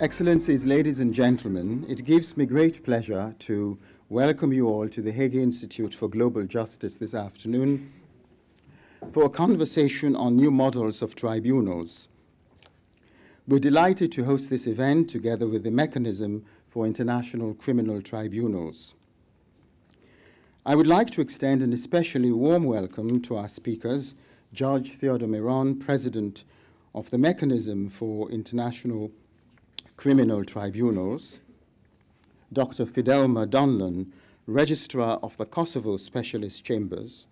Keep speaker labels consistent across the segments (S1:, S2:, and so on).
S1: Excellencies, ladies and gentlemen, it gives me great pleasure to welcome you all to the Hague Institute for Global Justice this afternoon for a conversation on new models of tribunals. We're delighted to host this event together with the Mechanism for International Criminal Tribunals. I would like to extend an especially warm welcome to our speakers, Judge Theodor Meron, President of the Mechanism for International Criminal Tribunals, Dr. Fidelma Donlon, Registrar of the Kosovo Specialist Chambers,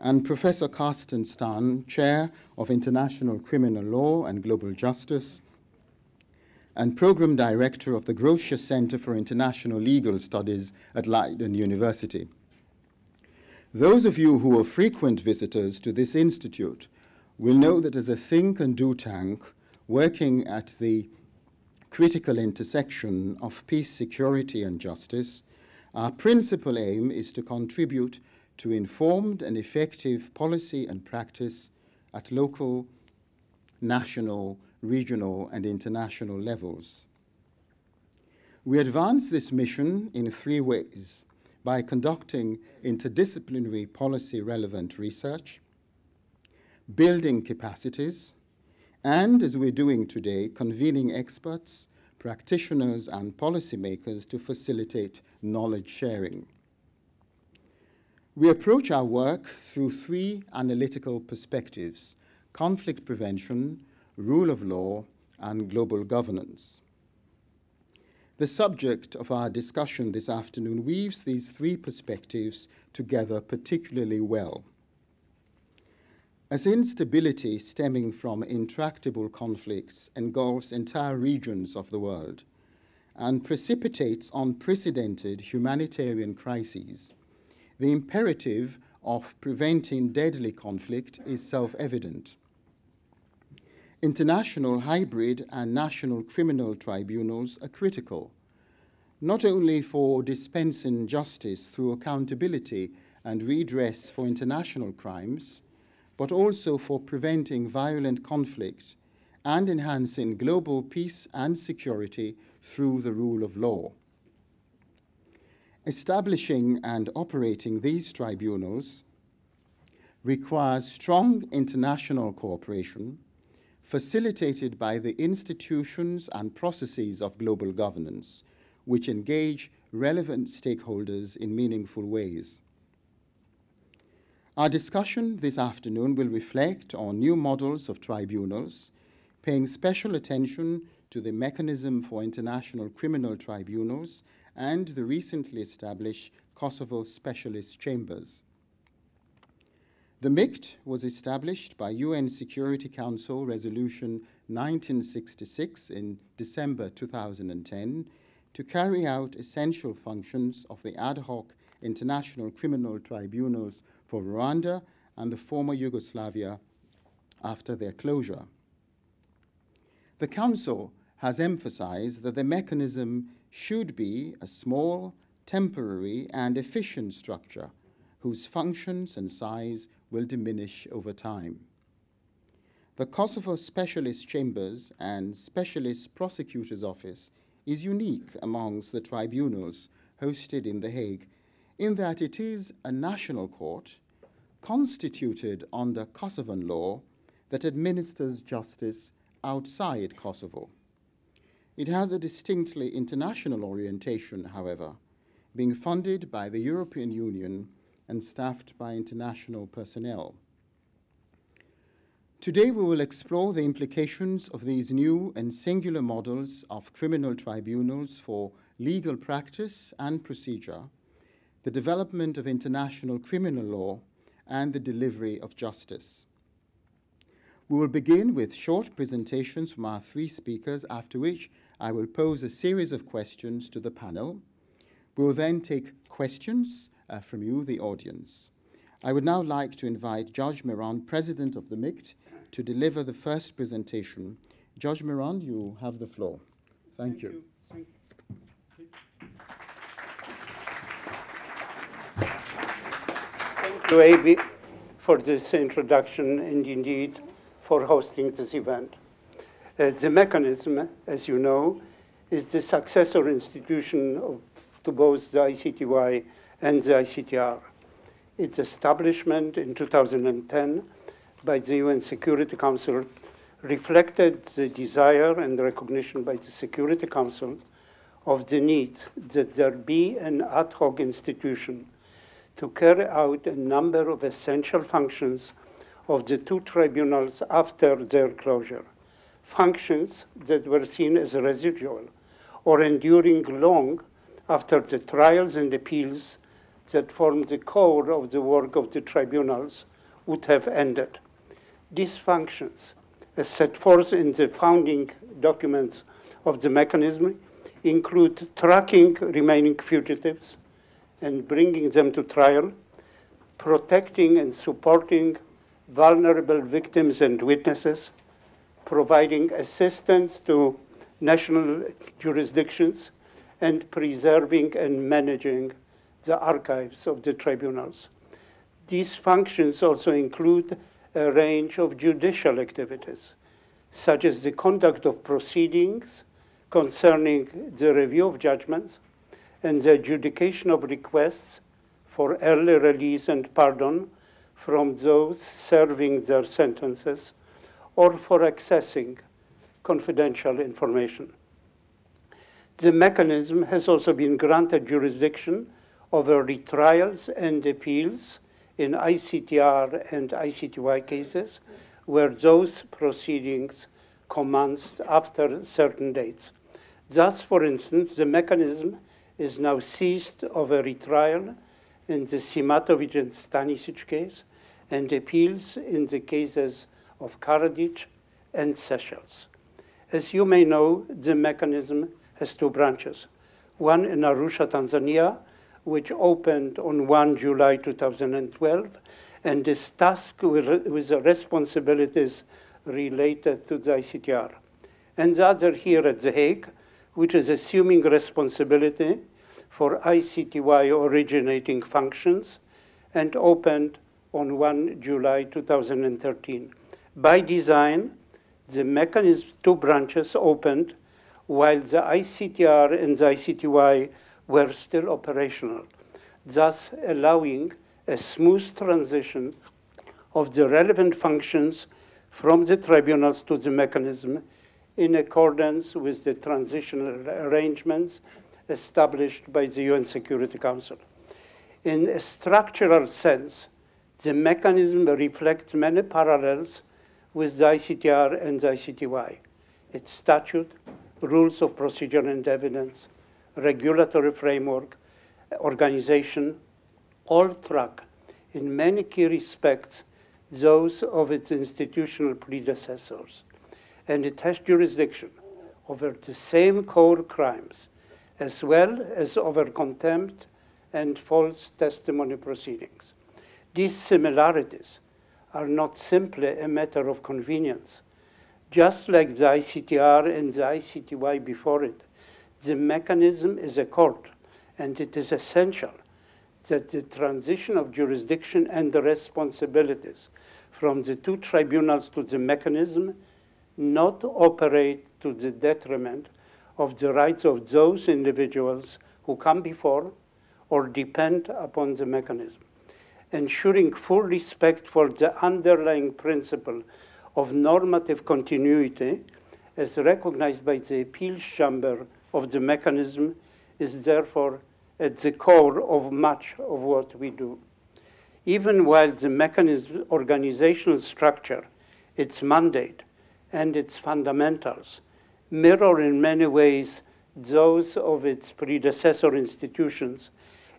S1: and Professor Carsten Stahn, Chair of International Criminal Law and Global Justice, and Program Director of the Grotius Center for International Legal Studies at Leiden University. Those of you who are frequent visitors to this institute will know that as a think and do tank working at the critical intersection of peace, security, and justice, our principal aim is to contribute to informed and effective policy and practice at local, national, regional, and international levels. We advance this mission in three ways by conducting interdisciplinary policy relevant research, building capacities, and, as we're doing today, convening experts, practitioners, and policymakers to facilitate knowledge sharing. We approach our work through three analytical perspectives conflict prevention, rule of law, and global governance. The subject of our discussion this afternoon weaves these three perspectives together particularly well. As instability stemming from intractable conflicts engulfs entire regions of the world and precipitates unprecedented humanitarian crises, the imperative of preventing deadly conflict is self evident. International hybrid and national criminal tribunals are critical, not only for dispensing justice through accountability and redress for international crimes but also for preventing violent conflict and enhancing global peace and security through the rule of law. Establishing and operating these tribunals requires strong international cooperation facilitated by the institutions and processes of global governance, which engage relevant stakeholders in meaningful ways. Our discussion this afternoon will reflect on new models of tribunals, paying special attention to the mechanism for international criminal tribunals and the recently established Kosovo Specialist Chambers. The MICT was established by UN Security Council Resolution 1966 in December 2010 to carry out essential functions of the ad hoc international criminal tribunals for Rwanda and the former Yugoslavia after their closure. The Council has emphasized that the mechanism should be a small, temporary, and efficient structure whose functions and size will diminish over time. The Kosovo Specialist Chambers and Specialist Prosecutor's Office is unique amongst the tribunals hosted in The Hague in that it is a national court constituted under Kosovan law that administers justice outside Kosovo. It has a distinctly international orientation, however, being funded by the European Union and staffed by international personnel. Today, we will explore the implications of these new and singular models of criminal tribunals for legal practice and procedure the development of international criminal law, and the delivery of justice. We will begin with short presentations from our three speakers, after which I will pose a series of questions to the panel. We will then take questions uh, from you, the audience. I would now like to invite Judge Meron, President of the MICT, to deliver the first presentation. Judge Meron, you have the floor. Thank, you. Thank you. you.
S2: to Abi for this introduction and indeed for hosting this event. Uh, the mechanism, as you know, is the successor institution of, to both the ICTY and the ICTR. Its establishment in 2010 by the UN Security Council reflected the desire and recognition by the Security Council of the need that there be an ad hoc institution to carry out a number of essential functions of the two tribunals after their closure, functions that were seen as residual or enduring long after the trials and appeals that formed the core of the work of the tribunals would have ended. These functions, as set forth in the founding documents of the mechanism, include tracking remaining fugitives and bringing them to trial, protecting and supporting vulnerable victims and witnesses, providing assistance to national jurisdictions, and preserving and managing the archives of the tribunals. These functions also include a range of judicial activities, such as the conduct of proceedings concerning the review of judgments and the adjudication of requests for early release and pardon from those serving their sentences or for accessing confidential information. The mechanism has also been granted jurisdiction over retrials and appeals in ICTR and ICTY cases where those proceedings commenced after certain dates. Thus, for instance, the mechanism is now ceased of a retrial in the Simatovic and Stanisic case and appeals in the cases of Karadzic and Seselj. As you may know, the mechanism has two branches. One in Arusha, Tanzania, which opened on 1 July 2012 and is tasked with, with the responsibilities related to the ICTR. And the other here at The Hague, which is assuming responsibility for ICTY originating functions and opened on 1 July 2013. By design, the mechanism two branches opened while the ICTR and the ICTY were still operational, thus allowing a smooth transition of the relevant functions from the tribunals to the mechanism in accordance with the transitional arrangements established by the UN Security Council. In a structural sense, the mechanism reflects many parallels with the ICTR and the ICTY. Its statute, rules of procedure and evidence, regulatory framework, organization, all track in many key respects those of its institutional predecessors. And it has jurisdiction over the same core crimes as well as over contempt and false testimony proceedings. These similarities are not simply a matter of convenience. Just like the ICTR and the ICTY before it, the mechanism is a court, and it is essential that the transition of jurisdiction and the responsibilities from the two tribunals to the mechanism not operate to the detriment of the rights of those individuals who come before or depend upon the mechanism. Ensuring full respect for the underlying principle of normative continuity as recognized by the appeals chamber of the mechanism is therefore at the core of much of what we do. Even while the mechanism organizational structure, its mandate, and its fundamentals mirror in many ways those of its predecessor institutions,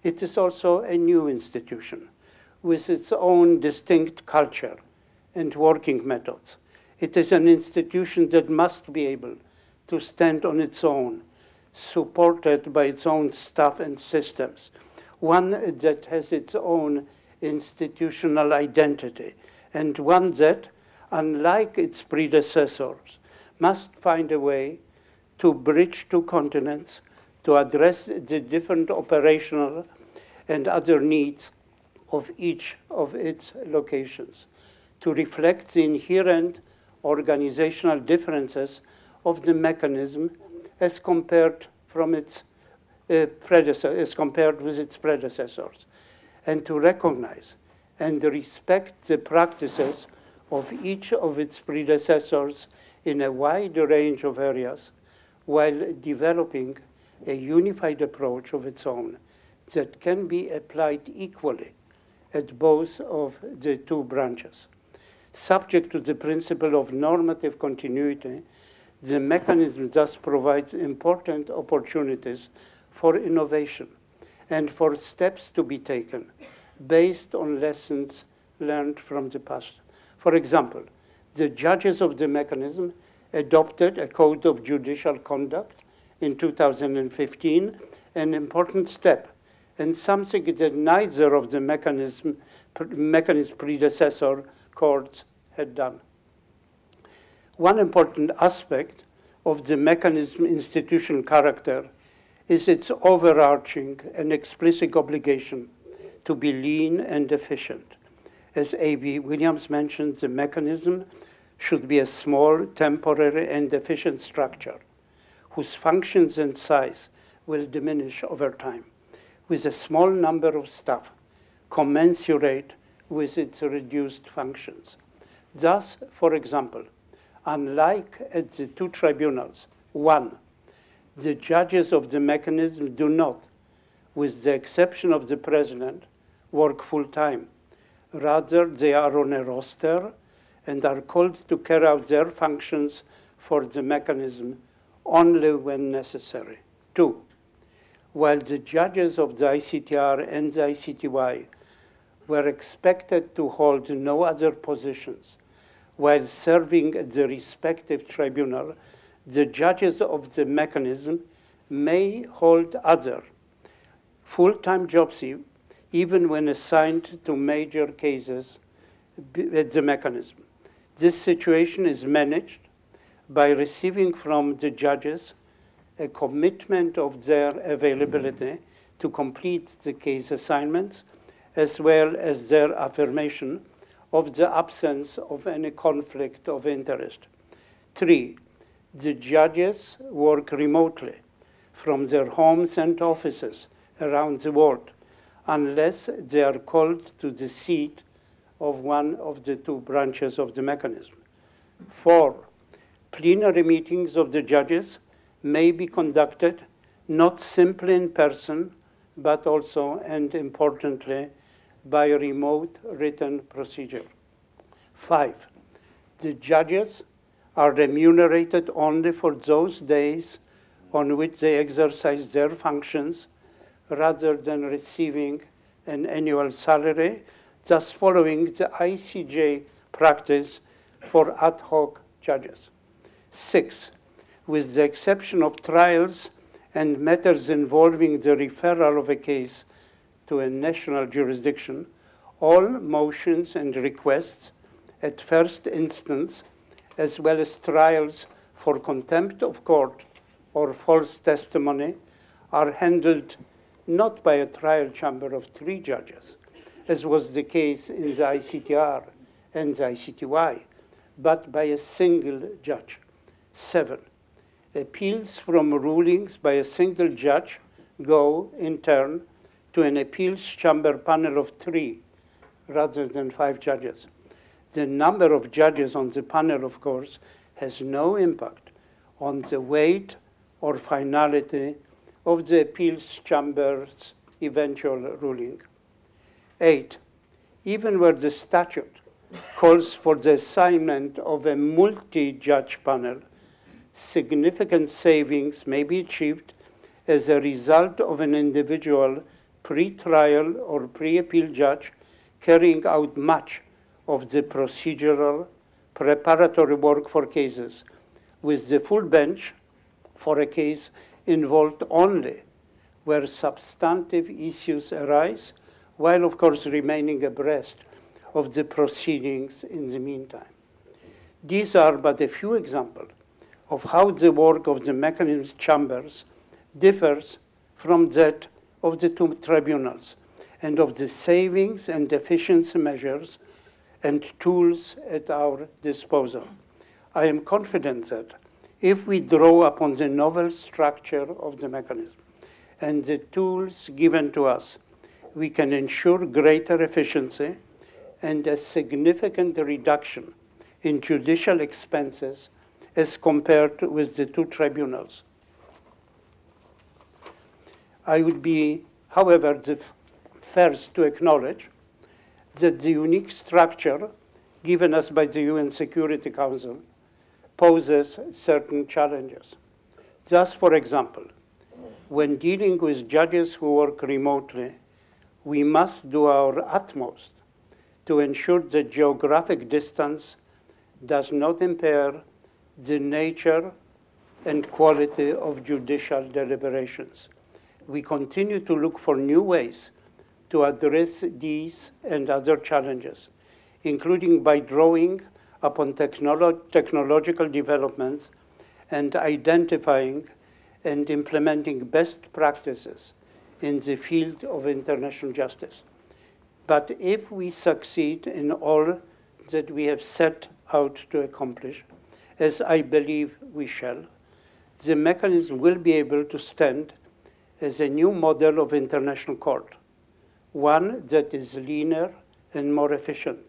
S2: it is also a new institution with its own distinct culture and working methods. It is an institution that must be able to stand on its own, supported by its own staff and systems, one that has its own institutional identity, and one that, unlike its predecessors, must find a way to bridge two continents, to address the different operational and other needs of each of its locations to reflect the inherent organizational differences of the mechanism as compared from its uh, predecessor, as compared with its predecessors, and to recognize and respect the practices of each of its predecessors in a wide range of areas while developing a unified approach of its own that can be applied equally at both of the two branches. Subject to the principle of normative continuity, the mechanism thus provides important opportunities for innovation and for steps to be taken based on lessons learned from the past. For example, the judges of the mechanism adopted a code of judicial conduct in 2015, an important step and something that neither of the mechanism, mechanism predecessor courts had done. One important aspect of the mechanism institutional character is its overarching and explicit obligation to be lean and efficient. As Abi Williams mentioned, the mechanism should be a small, temporary, and efficient structure whose functions and size will diminish over time with a small number of staff commensurate with its reduced functions. Thus, for example, unlike at the two tribunals, one, the judges of the mechanism do not, with the exception of the president, work full time. Rather, they are on a roster and are called to carry out their functions for the mechanism only when necessary. Two, while the judges of the ICTR and the ICTY were expected to hold no other positions while serving at the respective tribunal, the judges of the mechanism may hold other full-time jobs even when assigned to major cases at the mechanism. This situation is managed by receiving from the judges a commitment of their availability to complete the case assignments, as well as their affirmation of the absence of any conflict of interest. Three, the judges work remotely from their homes and offices around the world unless they are called to the seat of one of the two branches of the mechanism. Four, plenary meetings of the judges may be conducted not simply in person, but also and importantly by remote written procedure. Five, the judges are remunerated only for those days on which they exercise their functions rather than receiving an annual salary, thus following the ICJ practice for ad hoc judges. Six, with the exception of trials and matters involving the referral of a case to a national jurisdiction, all motions and requests at first instance, as well as trials for contempt of court or false testimony, are handled not by a trial chamber of three judges, as was the case in the ICTR and the ICTY, but by a single judge. Seven, appeals from rulings by a single judge go, in turn, to an appeals chamber panel of three rather than five judges. The number of judges on the panel, of course, has no impact on the weight or finality of the appeals chamber's eventual ruling. Eight, even where the statute calls for the assignment of a multi-judge panel, significant savings may be achieved as a result of an individual pre-trial or pre-appeal judge carrying out much of the procedural preparatory work for cases, with the full bench for a case involved only where substantive issues arise, while of course remaining abreast of the proceedings in the meantime. These are but a few examples of how the work of the mechanism chambers differs from that of the two tribunals and of the savings and efficiency measures and tools at our disposal. I am confident that if we draw upon the novel structure of the mechanism and the tools given to us, we can ensure greater efficiency and a significant reduction in judicial expenses as compared with the two tribunals. I would be, however, the first to acknowledge that the unique structure given us by the UN Security Council poses certain challenges. Just for example, when dealing with judges who work remotely, we must do our utmost to ensure that geographic distance does not impair the nature and quality of judicial deliberations. We continue to look for new ways to address these and other challenges, including by drawing upon technolo technological developments and identifying and implementing best practices in the field of international justice. But if we succeed in all that we have set out to accomplish, as I believe we shall, the mechanism will be able to stand as a new model of international court, one that is leaner and more efficient,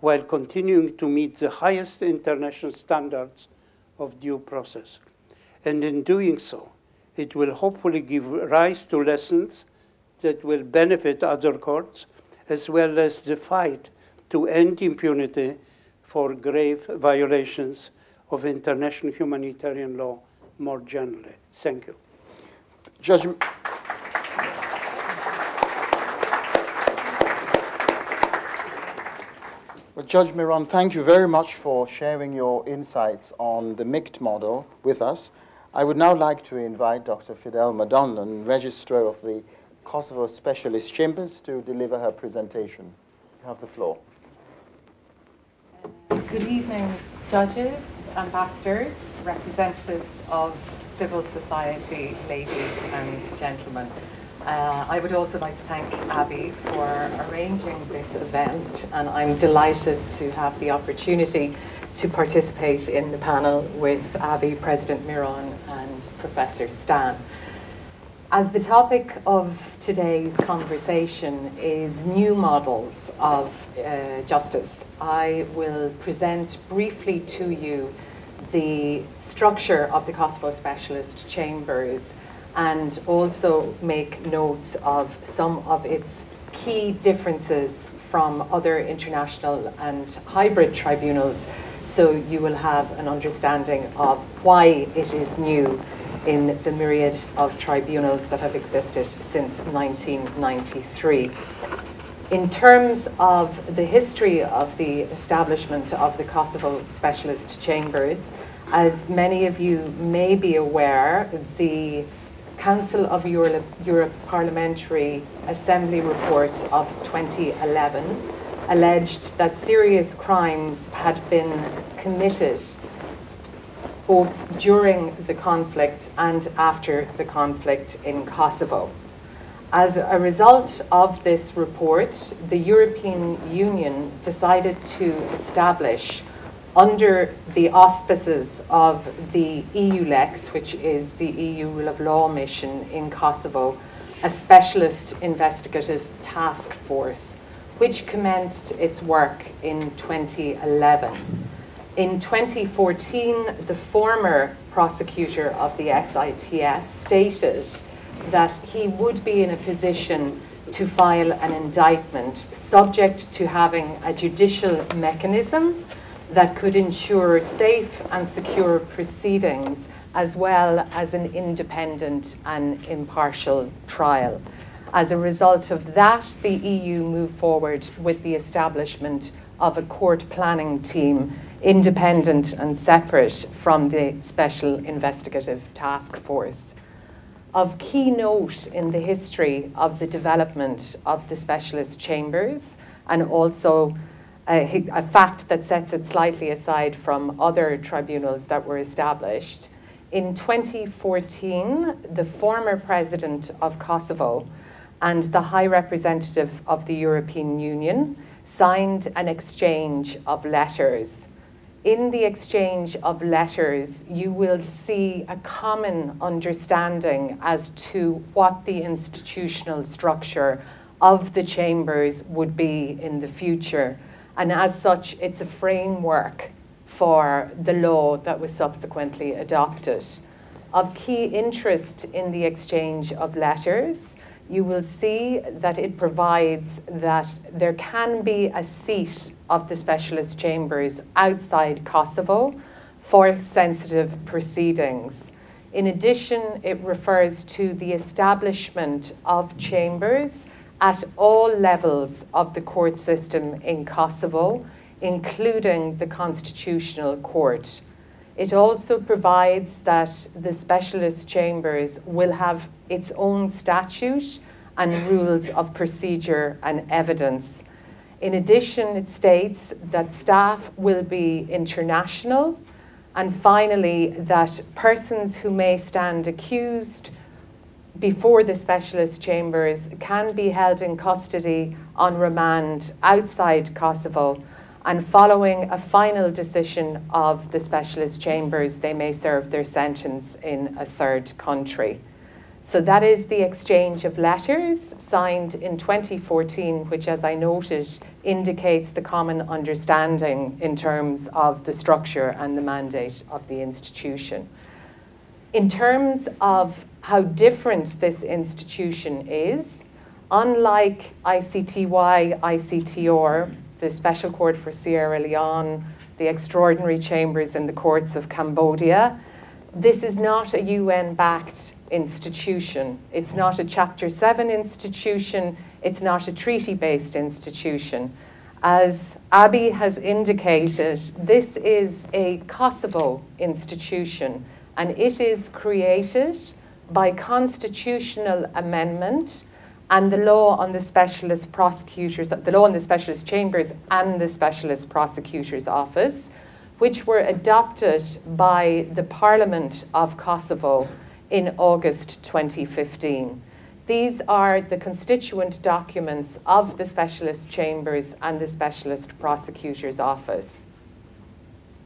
S2: while continuing to meet the highest international standards of due process. And in doing so, it will hopefully give rise to lessons that will benefit other courts, as well as the fight to end impunity for grave violations of international humanitarian law more generally. Thank you.
S1: Judge, well, Judge Meron, thank you very much for sharing your insights on the MICT model with us. I would now like to invite Dr. Fidel Donlon, Registrar of the Kosovo Specialist Chambers, to deliver her presentation. You have the floor.
S3: Good evening, judges, ambassadors, representatives of civil society, ladies and gentlemen. Uh, I would also like to thank Abi for arranging this event, and I'm delighted to have the opportunity to participate in the panel with Abi, President Meron, and Professor Stahn. As the topic of today's conversation is new models of uh, justice, I will present briefly to you the structure of the Kosovo Specialist Chambers and also make notes of some of its key differences from other international and hybrid tribunals so you will have an understanding of why it is new in the myriad of tribunals that have existed since 1993. In terms of the history of the establishment of the Kosovo Specialist Chambers, as many of you may be aware, the Council of Europe, Parliamentary Assembly report of 2011 alleged that serious crimes had been committed both during the conflict and after the conflict in Kosovo. As a result of this report, the European Union decided to establish, under the auspices of the EULEX, which is the EU Rule of Law mission in Kosovo, a specialist investigative task force, which commenced its work in 2011. In 2014, the former prosecutor of the SITF stated that he would be in a position to file an indictment subject to having a judicial mechanism that could ensure safe and secure proceedings as well as an independent and impartial trial. As a result of that, the EU moved forward with the establishment of a court planning team independent and separate from the Special Investigative Task Force. Of key note in the history of the development of the specialist chambers, and also a, a, fact that sets it slightly aside from other tribunals that were established. In 2014, the former president of Kosovo and the High Representative of the European Union signed an exchange of letters in the exchange of letters, you will see a common understanding as to what the institutional structure of the chambers would be in the future. And as such, it's a framework for the law that was subsequently adopted. Of key interest in the exchange of letters, you will see that it provides that there can be a seat of the specialist chambers outside Kosovo for sensitive proceedings. In addition, it refers to the establishment of chambers at all levels of the court system in Kosovo, including the Constitutional Court. It also provides that the specialist chambers will have its own statute and rules of procedure and evidence. In addition, it states that staff will be international, and finally, that persons who may stand accused before the specialist chambers can be held in custody on remand outside Kosovo, and following a final decision of the specialist chambers, they may serve their sentence in a third country. So that is the exchange of letters signed in 2014, which, as I noted, indicates the common understanding in terms of the structure and the mandate of the institution. In terms of how different this institution is, unlike ICTY, ICTR, the Special Court for Sierra Leone, the extraordinary chambers in the courts of Cambodia, this is not a UN backed institution. It's not a Chapter 7 institution, it's not a treaty based institution. As Abi has indicated, this is a Kosovo institution and it is created by constitutional amendment and the law on the specialist prosecutors, the law on the specialist chambers and the specialist prosecutor's office, which were adopted by the Parliament of Kosovo in August 2015. These are the constituent documents of the specialist chambers and the specialist prosecutor's office.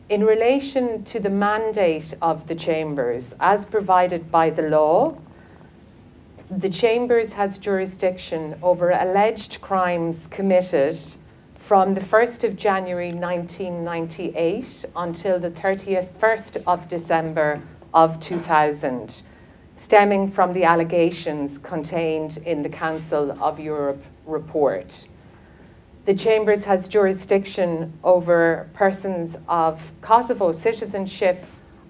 S3: In relation to the mandate of the chambers, as provided by the law, the chambers has jurisdiction over alleged crimes committed from the 1st of January 1998 until the 31st of December of 2000 stemming from the allegations contained in the Council of Europe report. The Chambers has jurisdiction over persons of Kosovo citizenship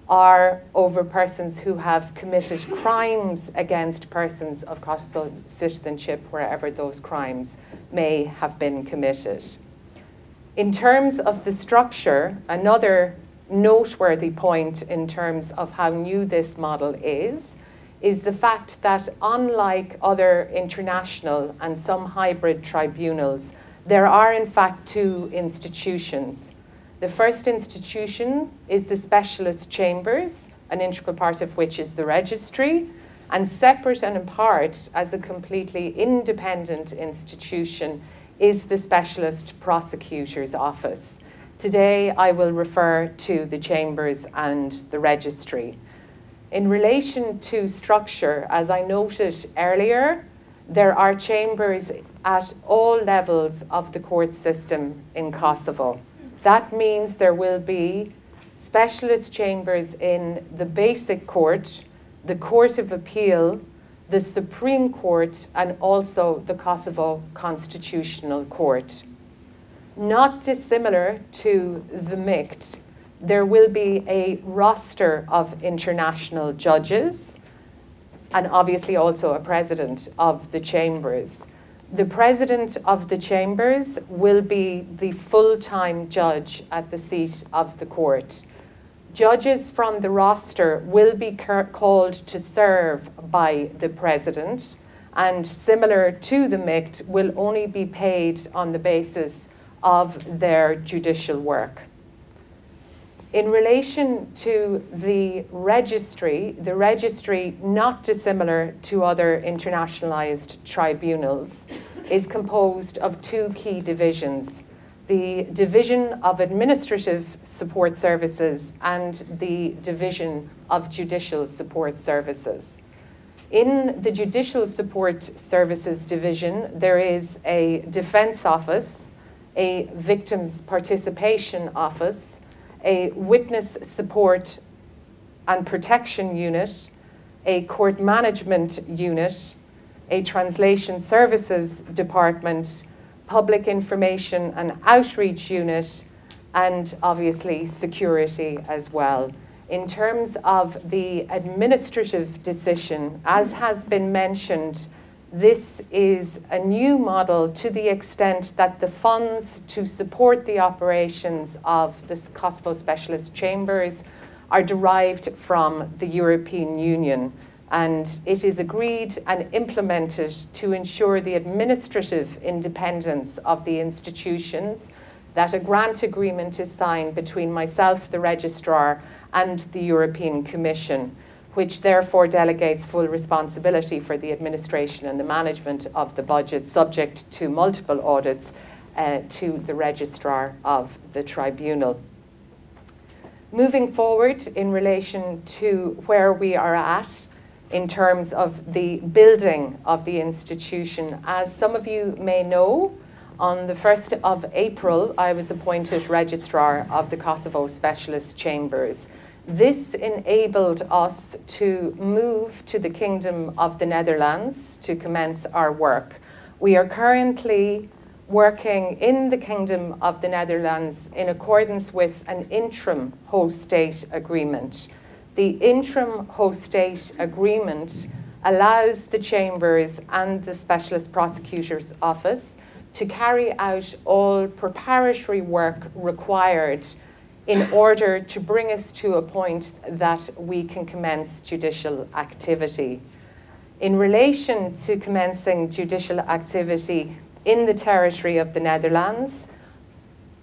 S3: or over persons who have committed crimes against persons of Kosovo citizenship wherever those crimes may have been committed. In terms of the structure, another noteworthy point in terms of how new this model is is the fact that unlike other international and some hybrid tribunals, there are in fact two institutions. The first institution is the specialist chambers, an integral part of which is the registry, and separate and apart as a completely independent institution is the specialist prosecutor's office. Today I will refer to the chambers and the registry. In relation to structure, as I noted earlier, there are chambers at all levels of the court system in Kosovo. That means there will be specialist chambers in the basic court, the Court of Appeal, the Supreme Court, and also the Kosovo Constitutional Court. Not dissimilar to the MICT, there will be a roster of international judges and obviously also a president of the chambers. The president of the chambers will be the full time judge at the seat of the court. Judges from the roster will be called to serve by the president, and similar to the MICT, will only be paid on the basis of their judicial work. In relation to the registry, the registry, not dissimilar to other internationalised tribunals, is composed of two key divisions. the Division of Administrative Support Services, and the Division of Judicial Support Services. In the Judicial Support Services Division, there is a Defence Office, a Victims Participation Office, a Witness Support and Protection Unit, a Court Management Unit, a Translation Services Department, Public Information and Outreach Unit, and obviously security as well. In terms of the administrative decision, as has been mentioned, this is a new model to the extent that the funds to support the operations of the Kosovo Specialist Chambers are derived from the European Union. And it is agreed and implemented to ensure the administrative independence of the institutions, that a grant agreement is signed between myself, the registrar, and the European Commission, which therefore delegates full responsibility for the administration and the management of the budget, subject to multiple audits uh, to the registrar of the tribunal. Moving forward in relation to where we are at, in terms of the building of the institution. As some of you may know, on the 1st of April, I was appointed Registrar of the Kosovo Specialist Chambers. This enabled us to move to the Kingdom of the Netherlands to commence our work. We are currently working in the Kingdom of the Netherlands in accordance with an interim host state agreement the interim host state agreement allows the chambers and the specialist prosecutor's office to carry out all preparatory work required in order to bring us to a point that we can commence judicial activity. In relation to commencing judicial activity in the territory of the Netherlands,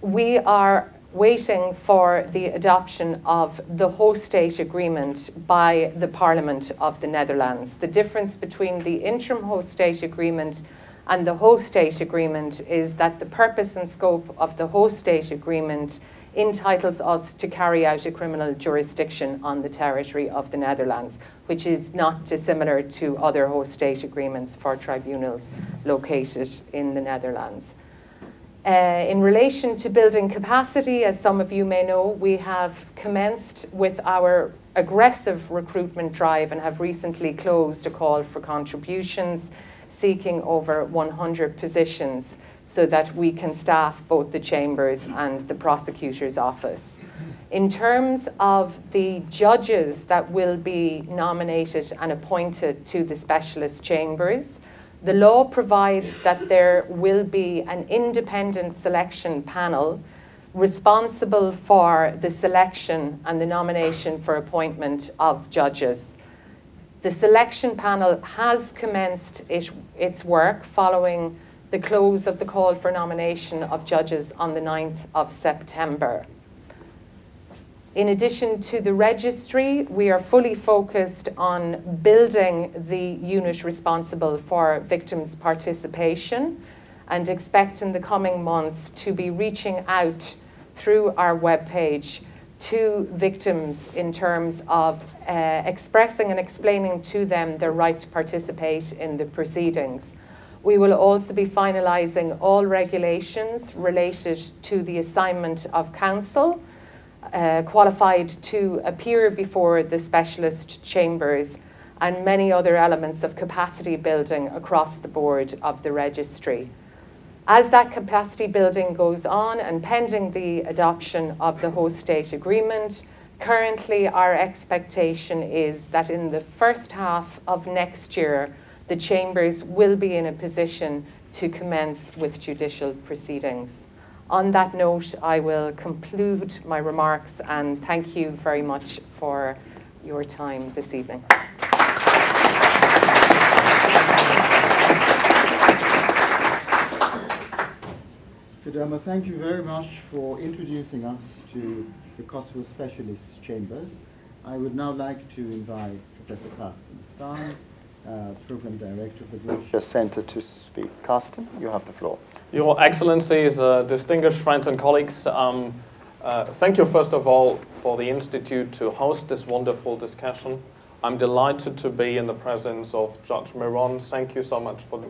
S3: we are waiting for the adoption of the host state agreement by the Parliament of the Netherlands. The difference between the interim host state agreement and the host state agreement is that the purpose and scope of the host state agreement entitles us to carry out a criminal jurisdiction on the territory of the Netherlands, which is not dissimilar to other host state agreements for tribunals located in the Netherlands. Uh, in relation to building capacity, as some of you may know, we have commenced with our aggressive recruitment drive and have recently closed a call for contributions seeking over 100 positions so that we can staff both the chambers and the prosecutor's office. In terms of the judges that will be nominated and appointed to the specialist chambers, the law provides that there will be an independent selection panel responsible for the selection and the nomination for appointment of judges. The selection panel has commenced it, its work following the close of the call for nomination of judges on the 9th of September. In addition to the registry, we are fully focused on building the unit responsible for victims' participation and expect in the coming months to be reaching out through our webpage to victims in terms of uh, expressing and explaining to them their right to participate in the proceedings. We will also be finalising all regulations related to the assignment of counsel uh, qualified to appear before the specialist chambers and many other elements of capacity building across the board of the registry. As that capacity building goes on and pending the adoption of the host state agreement, currently our expectation is that in the first half of next year, the chambers will be in a position to commence with judicial proceedings. On that note, I will conclude my remarks and thank you very much for your time this evening.
S1: Fidelma, thank you very much for introducing us to the Kosovo Specialist Chambers. I would now like to invite Professor Carsten Stahn uh, Program Director of the Grotius Center to speak. Carsten, you have the floor.
S4: Your Excellencies, uh, distinguished friends and colleagues, um, uh, thank you first of all for the Institute to host this wonderful discussion. I'm delighted to be in the presence of Judge Meron. Thank you so much for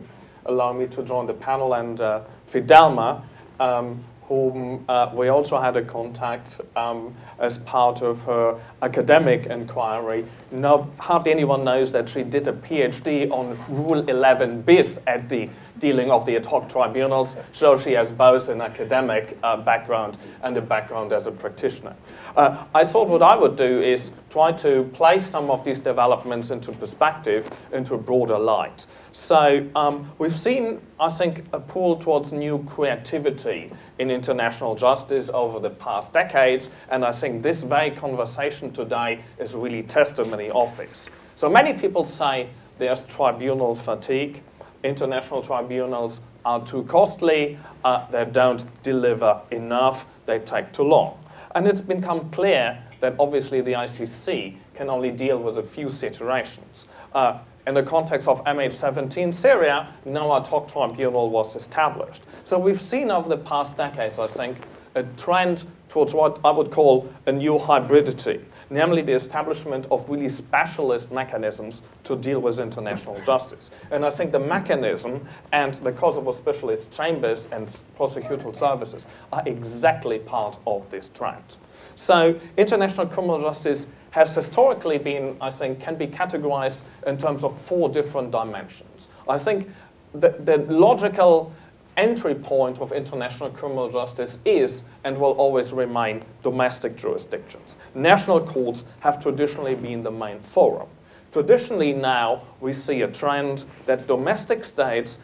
S4: allowing me to join the panel and uh, Fidelma, um, whom uh, we also had a contact um, as part of her academic inquiry. No, hardly anyone knows that she did a PhD on Rule 11 bis at the dealing of the ad hoc tribunals, so she has both an academic uh, background and a background as a practitioner. Uh, I thought what I would do is try to place some of these developments into perspective, into a broader light. So um, we've seen, I think, a pull towards new creativity in international justice over the past decades, and I think this very conversation today is really testimony of this. So many people say there's tribunal fatigue international tribunals are too costly, uh, they don't deliver enough, they take too long. And it's become clear that obviously the ICC can only deal with a few situations. Uh, in the context of MH17 Syria, no ad hoc tribunal was established. So we've seen over the past decades, I think, a trend towards what I would call a new hybridity namely the establishment of really specialist mechanisms to deal with international justice. And I think the mechanism and the Kosovo specialist chambers and prosecutorial services are exactly part of this trend. So international criminal justice has historically been, I think, can be categorized in terms of four different dimensions. I think the, the logical entry point of international criminal justice is and will always remain domestic jurisdictions. National courts have traditionally been the main forum. Traditionally now, we see a trend that domestic states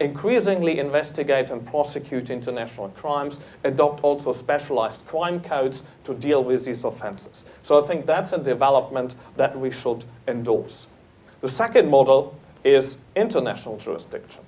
S4: increasingly investigate and prosecute international crimes, adopt also specialized crime codes to deal with these offenses. So I think that's a development that we should endorse. The second model is international jurisdiction.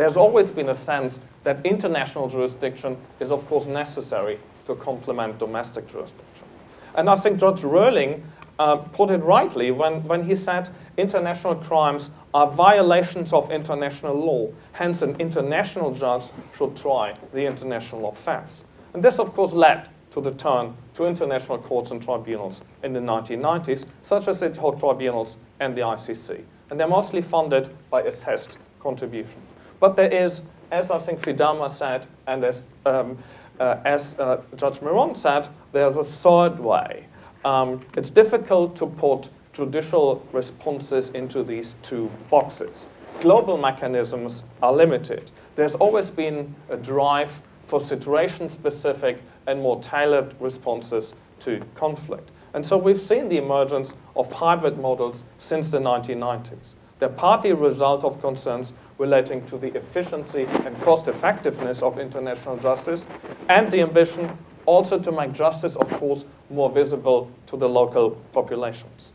S4: There's always been a sense that international jurisdiction is, of course, necessary to complement domestic jurisdiction. And I think Judge Röling uh, put it rightly when, when he said international crimes are violations of international law. Hence, an international judge should try the international offense. And this, of course, led to the turn to international courts and tribunals in the 1990s, such as the Hague tribunals and the ICC. And they're mostly funded by assessed contribution. But there is, as I think Fidelma said, and as, um, uh, as uh, Judge Meron said, there's a third way. Um, it's difficult to put judicial responses into these two boxes. Global mechanisms are limited. There's always been a drive for situation-specific and more tailored responses to conflict. And so we've seen the emergence of hybrid models since the 1990s. They're partly a result of concerns relating to the efficiency and cost effectiveness of international justice and the ambition also to make justice, of course, more visible to the local populations.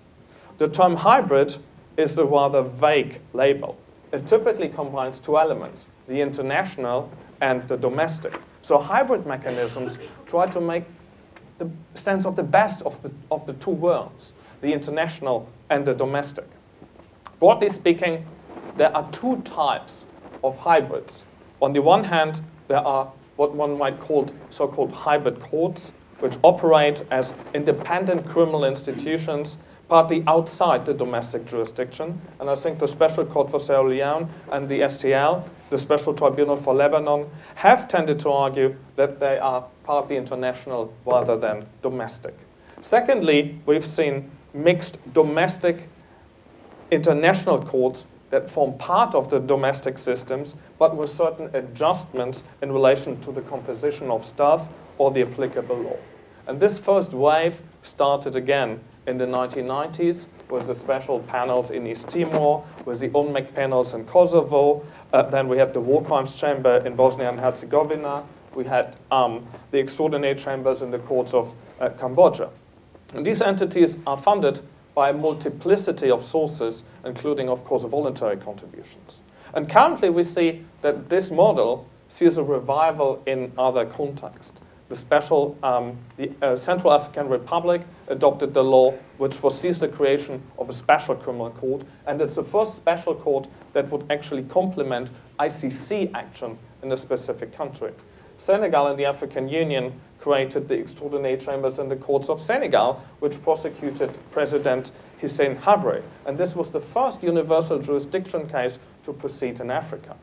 S4: The term hybrid is a rather vague label. It typically combines two elements, the international and the domestic. So hybrid mechanisms try to make the sense of the best of the, of the two worlds, the international and the domestic. Broadly speaking, there are two types of hybrids. On the one hand, there are what one might call so-called hybrid courts, which operate as independent criminal institutions partly outside the domestic jurisdiction. And I think the Special Court for Sierra Leone and the STL, the Special Tribunal for Lebanon, have tended to argue that they are partly international rather than domestic. Secondly, we've seen mixed domestic international courts that form part of the domestic systems, but with certain adjustments in relation to the composition of staff or the applicable law. And this first wave started again in the 1990s with the special panels in East Timor, with the UNMIK panels in Kosovo. Uh, then we had the War Crimes Chamber in Bosnia and Herzegovina. We had um, the extraordinary chambers in the courts of uh, Cambodia. And these entities are funded by a multiplicity of sources, including, of course, voluntary contributions. And currently we see that this model sees a revival in other contexts. the special, um, the uh, Central African Republic adopted the law which foresees the creation of a special criminal court, and it's the first special court that would actually complement ICC action in a specific country. Senegal and the African Union created the extraordinary chambers in the courts of Senegal, which prosecuted President Hissène Habré. And this was the first universal jurisdiction case to proceed in Africa.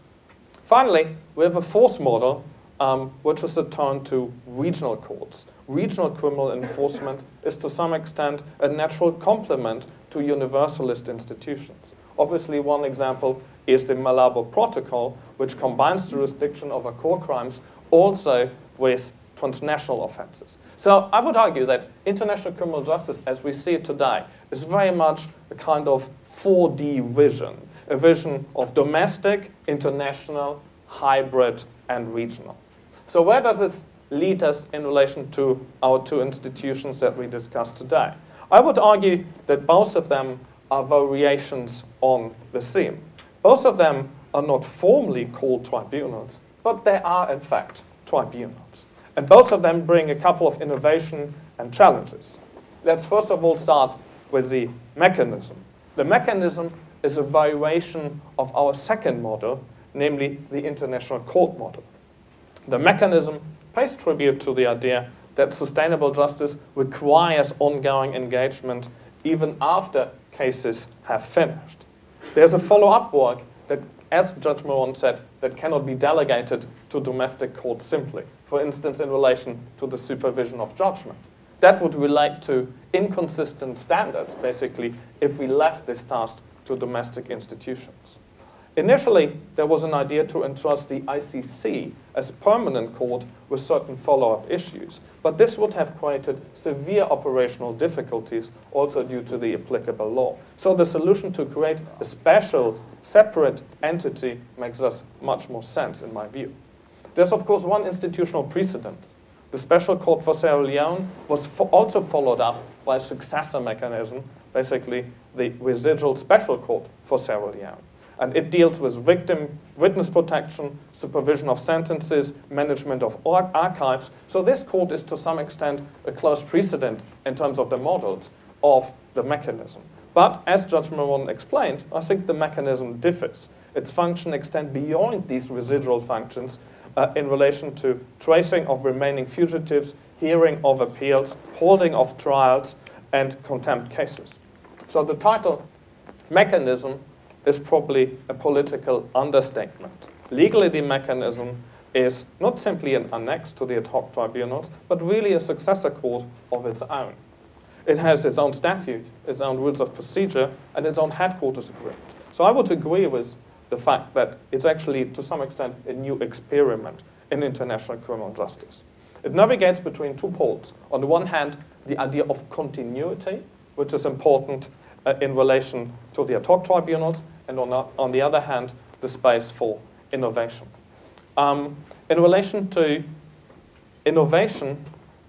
S4: Finally, we have a fourth model, um, which is the turn to regional courts. Regional criminal enforcement is to some extent a natural complement to universalist institutions. Obviously, one example is the Malabo Protocol, which combines jurisdiction over core crimes also with transnational offenses. So I would argue that international criminal justice, as we see it today, is very much a kind of 4D vision, a vision of domestic, international, hybrid, and regional. So where does this lead us in relation to our two institutions that we discussed today? I would argue that both of them are variations on the theme. Both of them are not formally called tribunals, but they are, in fact, tribunals. And both of them bring a couple of innovation and challenges. Let's first of all start with the mechanism. The mechanism is a variation of our second model, namely the international court model. The mechanism pays tribute to the idea that sustainable justice requires ongoing engagement even after cases have finished. There's a follow-up work that, as Judge Meron said, that cannot be delegated to domestic courts simply. For instance, in relation to the supervision of judgment. That would relate to inconsistent standards, basically, if we left this task to domestic institutions. Initially, there was an idea to entrust the ICC as permanent court with certain follow-up issues, but this would have created severe operational difficulties also due to the applicable law. So the solution to create a special, separate entity makes thus much more sense in my view. There's of course one institutional precedent. The Special Court for Sierra Leone was fo also followed up by a successor mechanism, basically the Residual Special Court for Sierra Leone and it deals with victim witness protection, supervision of sentences, management of archives. So this court is to some extent a close precedent in terms of the models of the mechanism. But as Judge Meron explained, I think the mechanism differs. Its function extends beyond these residual functions uh, in relation to tracing of remaining fugitives, hearing of appeals, holding of trials, and contempt cases. So the title, Mechanism, is probably a political understatement. Legally, the mechanism is not simply an annex to the ad hoc tribunals, but really a successor court of its own. It has its own statute, its own rules of procedure, and its own headquarters agreement. So I would agree with the fact that it's actually, to some extent, a new experiment in international criminal justice. It navigates between two poles. On the one hand, the idea of continuity, which is important uh, in relation to the ad hoc tribunals, and on the, on the other hand, the space for innovation. Um, in relation to innovation,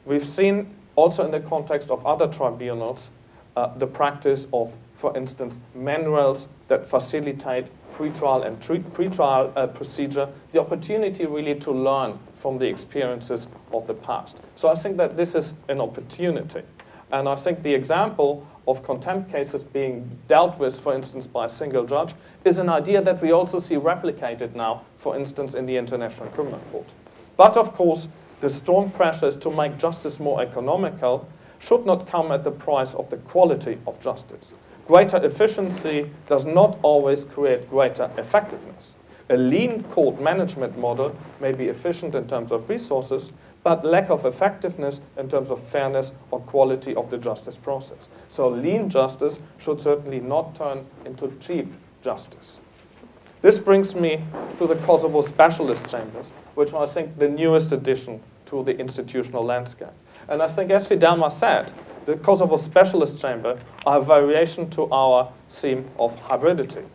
S4: we've seen also in the context of other tribunals uh, the practice of, for instance, manuals that facilitate pretrial and pretrial uh, procedure, the opportunity really to learn from the experiences of the past. So I think that this is an opportunity. And I think the example of contempt cases being dealt with, for instance, by a single judge, is an idea that we also see replicated now, for instance, in the International Criminal Court. But of course, the strong pressures to make justice more economical should not come at the price of the quality of justice. Greater efficiency does not always create greater effectiveness. A lean court management model may be efficient in terms of resources, but lack of effectiveness in terms of fairness or quality of the justice process. So lean justice should certainly not turn into cheap justice. This brings me to the Kosovo Specialist Chambers, which are, I think the newest addition to the institutional landscape. And I think, as Fidelma said, the Kosovo Specialist Chamber are a variation to our theme of hybridity.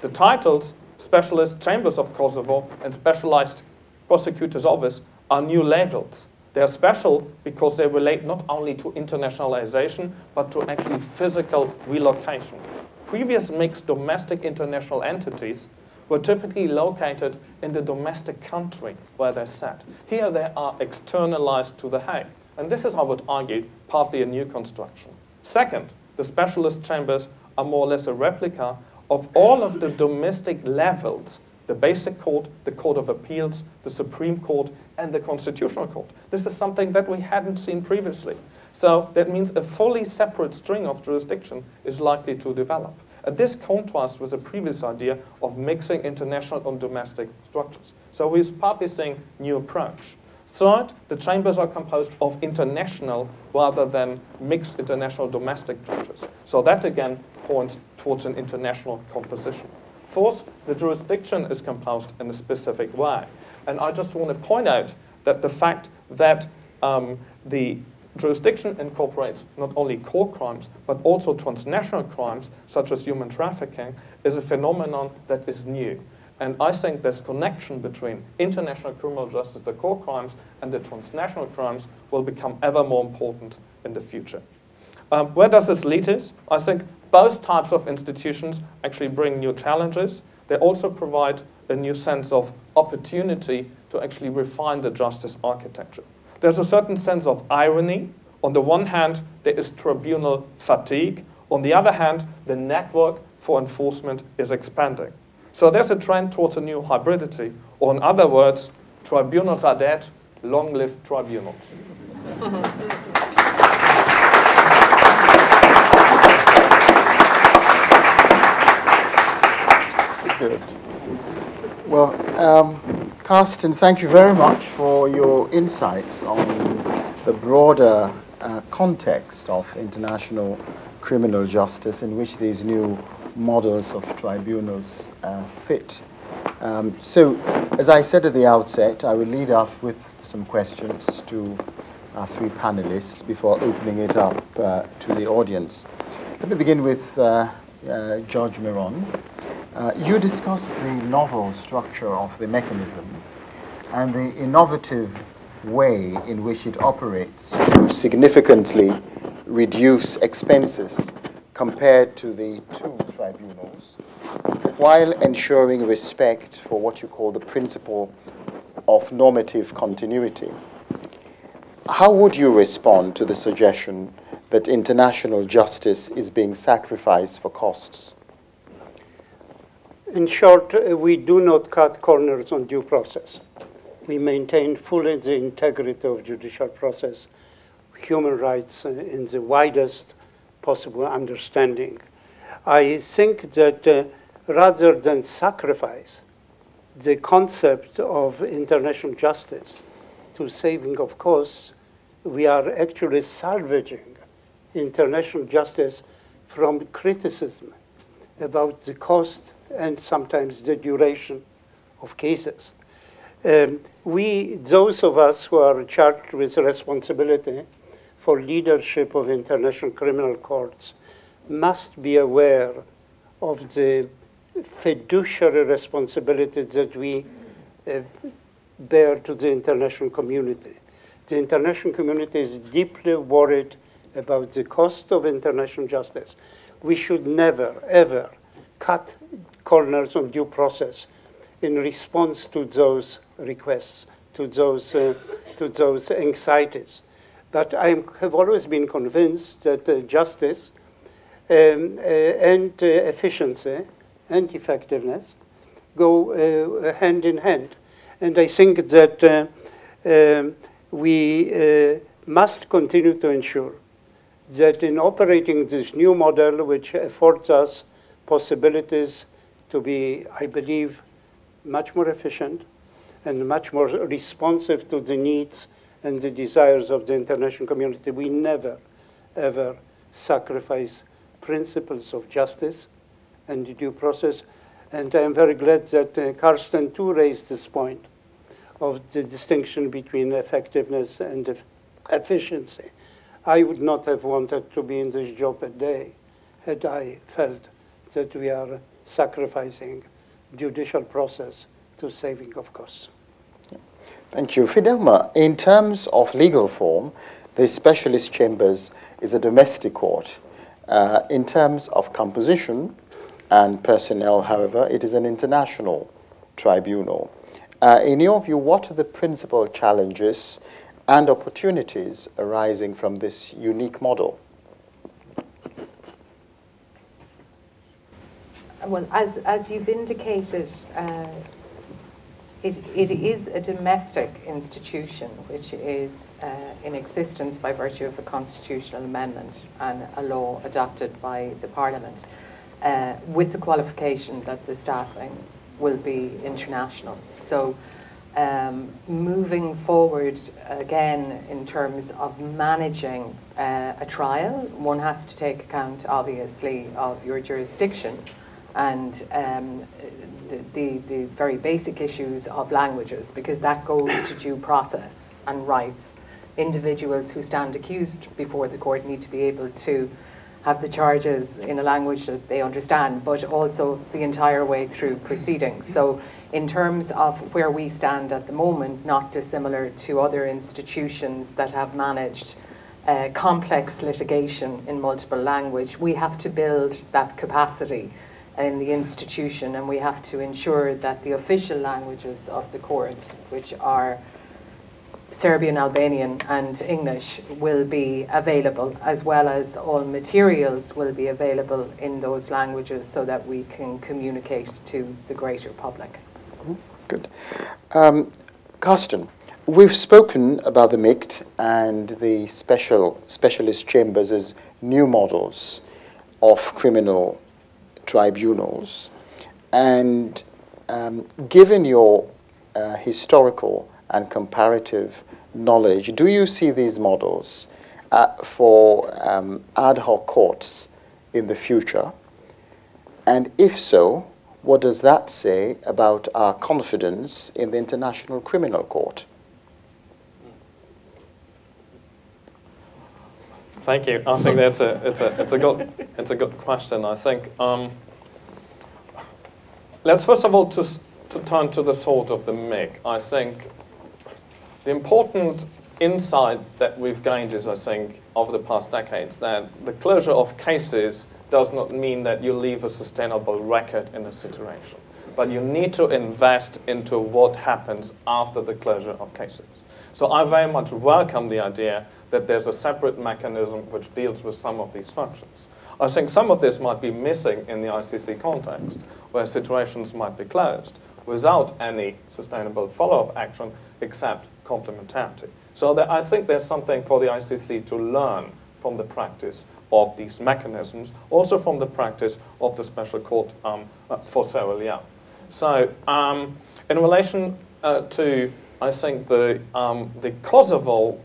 S4: The titles, Specialist Chambers of Kosovo and Specialized Prosecutor's Office, are new labels. They are special because they relate not only to internationalization, but to actually physical relocation. Previous mixed domestic international entities were typically located in the domestic country where they sat. Here they are externalized to The Hague. And this is, I would argue, partly a new construction. Second, the specialist chambers are more or less a replica of all of the domestic levels the basic court, the Court of Appeals, the Supreme Court, and the Constitutional Court. This is something that we hadn't seen previously. So that means a fully separate string of jurisdiction is likely to develop. And this contrasts with the previous idea of mixing international and domestic structures. So we're partly seeing new approach. Third, the chambers are composed of international rather than mixed international domestic judges. So that again points towards an international composition. Fourth, the jurisdiction is composed in a specific way. And I just want to point out that the fact that um, the jurisdiction incorporates not only core crimes, but also transnational crimes, such as human trafficking, is a phenomenon that is new. And I think this connection between international criminal justice, the core crimes, and the transnational crimes will become ever more important in the future. Um, where does this lead us? I think both types of institutions actually bring new challenges. They also provide a new sense of opportunity to actually refine the justice architecture. There's a certain sense of irony. On the one hand, there is tribunal fatigue. On the other hand, the network for enforcement is expanding. So there's a trend towards a new hybridity, or in other words, tribunals are dead, long live tribunals.
S1: Good. Well, um, Carsten, thank you very much for your insights on the broader uh, context of international criminal justice in which these new models of tribunals uh, fit. Um, so, as I said at the outset, I will lead off with some questions to our three panelists before opening it up uh, to the audience. Let me begin with uh, uh Judge Meron. Uh, you discussed the novel structure of the mechanism and the innovative way in which it operates to significantly reduce expenses compared to the two tribunals, while ensuring respect for what you call the principle of normative continuity. How would you respond to the suggestion that international justice is being sacrificed for costs?
S2: In short, uh, we do not cut corners on due process. We maintain fully the integrity of judicial process, human rights uh, in the widest possible understanding. I think that uh, rather than sacrifice the concept of international justice to saving of costs, we are actually salvaging international justice from criticism about the cost and sometimes the duration of cases. Um, we, those of us who are charged with responsibility for leadership of international criminal courts, must be aware of the fiduciary responsibility that we uh, bear to the international community. The international community is deeply worried about the cost of international justice. We should never, ever cut corners on due process in response to those requests, to those, uh, to those anxieties. But I have always been convinced that uh, justice um, uh, and uh, efficiency and effectiveness go uh, hand in hand. And I think that uh, um, we must continue to ensure that in operating this new model, which affords us possibilities to be, I believe, much more efficient and much more responsive to the needs and the desires of the international community. We never, ever sacrifice principles of justice and due process. And I am very glad that uh, Carsten too raised this point of the distinction between effectiveness and efficiency. I would not have wanted to be in this job a day had I felt that we are sacrificing judicial process to saving of costs.
S1: Thank you. Fidelma, in terms of legal form, the specialist chambers is a domestic court. Uh, in terms of composition, and personnel, however, it is an international tribunal. Uh, in your view, what are the principal challenges and opportunities arising from this unique model?
S3: Well, as, as you've indicated, uh, it, it is a domestic institution which is uh, in existence by virtue of a constitutional amendment and a law adopted by the Parliament, uh, with the qualification that the staffing will be international. So, um, moving forward again in terms of managing uh, a trial, one has to take account, obviously, of your jurisdiction and um, the, the, the, very basic issues of languages, because that goes to due process and rights. Individuals who stand accused before the court need to be able to have the charges in a language that they understand, but also the entire way through proceedings. So, in terms of where we stand at the moment, not dissimilar to other institutions that have managed uh, complex litigation in multiple language, we have to build that capacity in the institution, and we have to ensure that the official languages of the courts, which are Serbian, Albanian, and English, will be available, as well as all materials will be available in those languages so that we can communicate to the greater public.
S1: Good. Um, Carsten, we've spoken about the MICT and the special specialist chambers as new models of criminal tribunals. And um, given your uh, historical and comparative knowledge, do you see these models uh, for um, ad hoc courts in the future? And if so, what does that say about our confidence in the International Criminal Court?
S4: Thank you. I think that's a it's a it's a good it's a good question. I think um, let's first of all to to turn to the sort of the MICT. I think the important insight that we've gained is, I think, over the past decades, that the closure of cases does not mean that you leave a sustainable record in a situation, but you need to invest into what happens after the closure of cases. So I very much welcome the idea that there's a separate mechanism which deals with some of these functions. I think some of this might be missing in the ICC context, where situations might be closed without any sustainable follow-up action except complementarity. So there, I think there's something for the ICC to learn from the practice of these mechanisms, also from the practice of the Special Court um, uh, for Sierra Leone. So um, in relation uh, to, I think, the, um, the Kosovo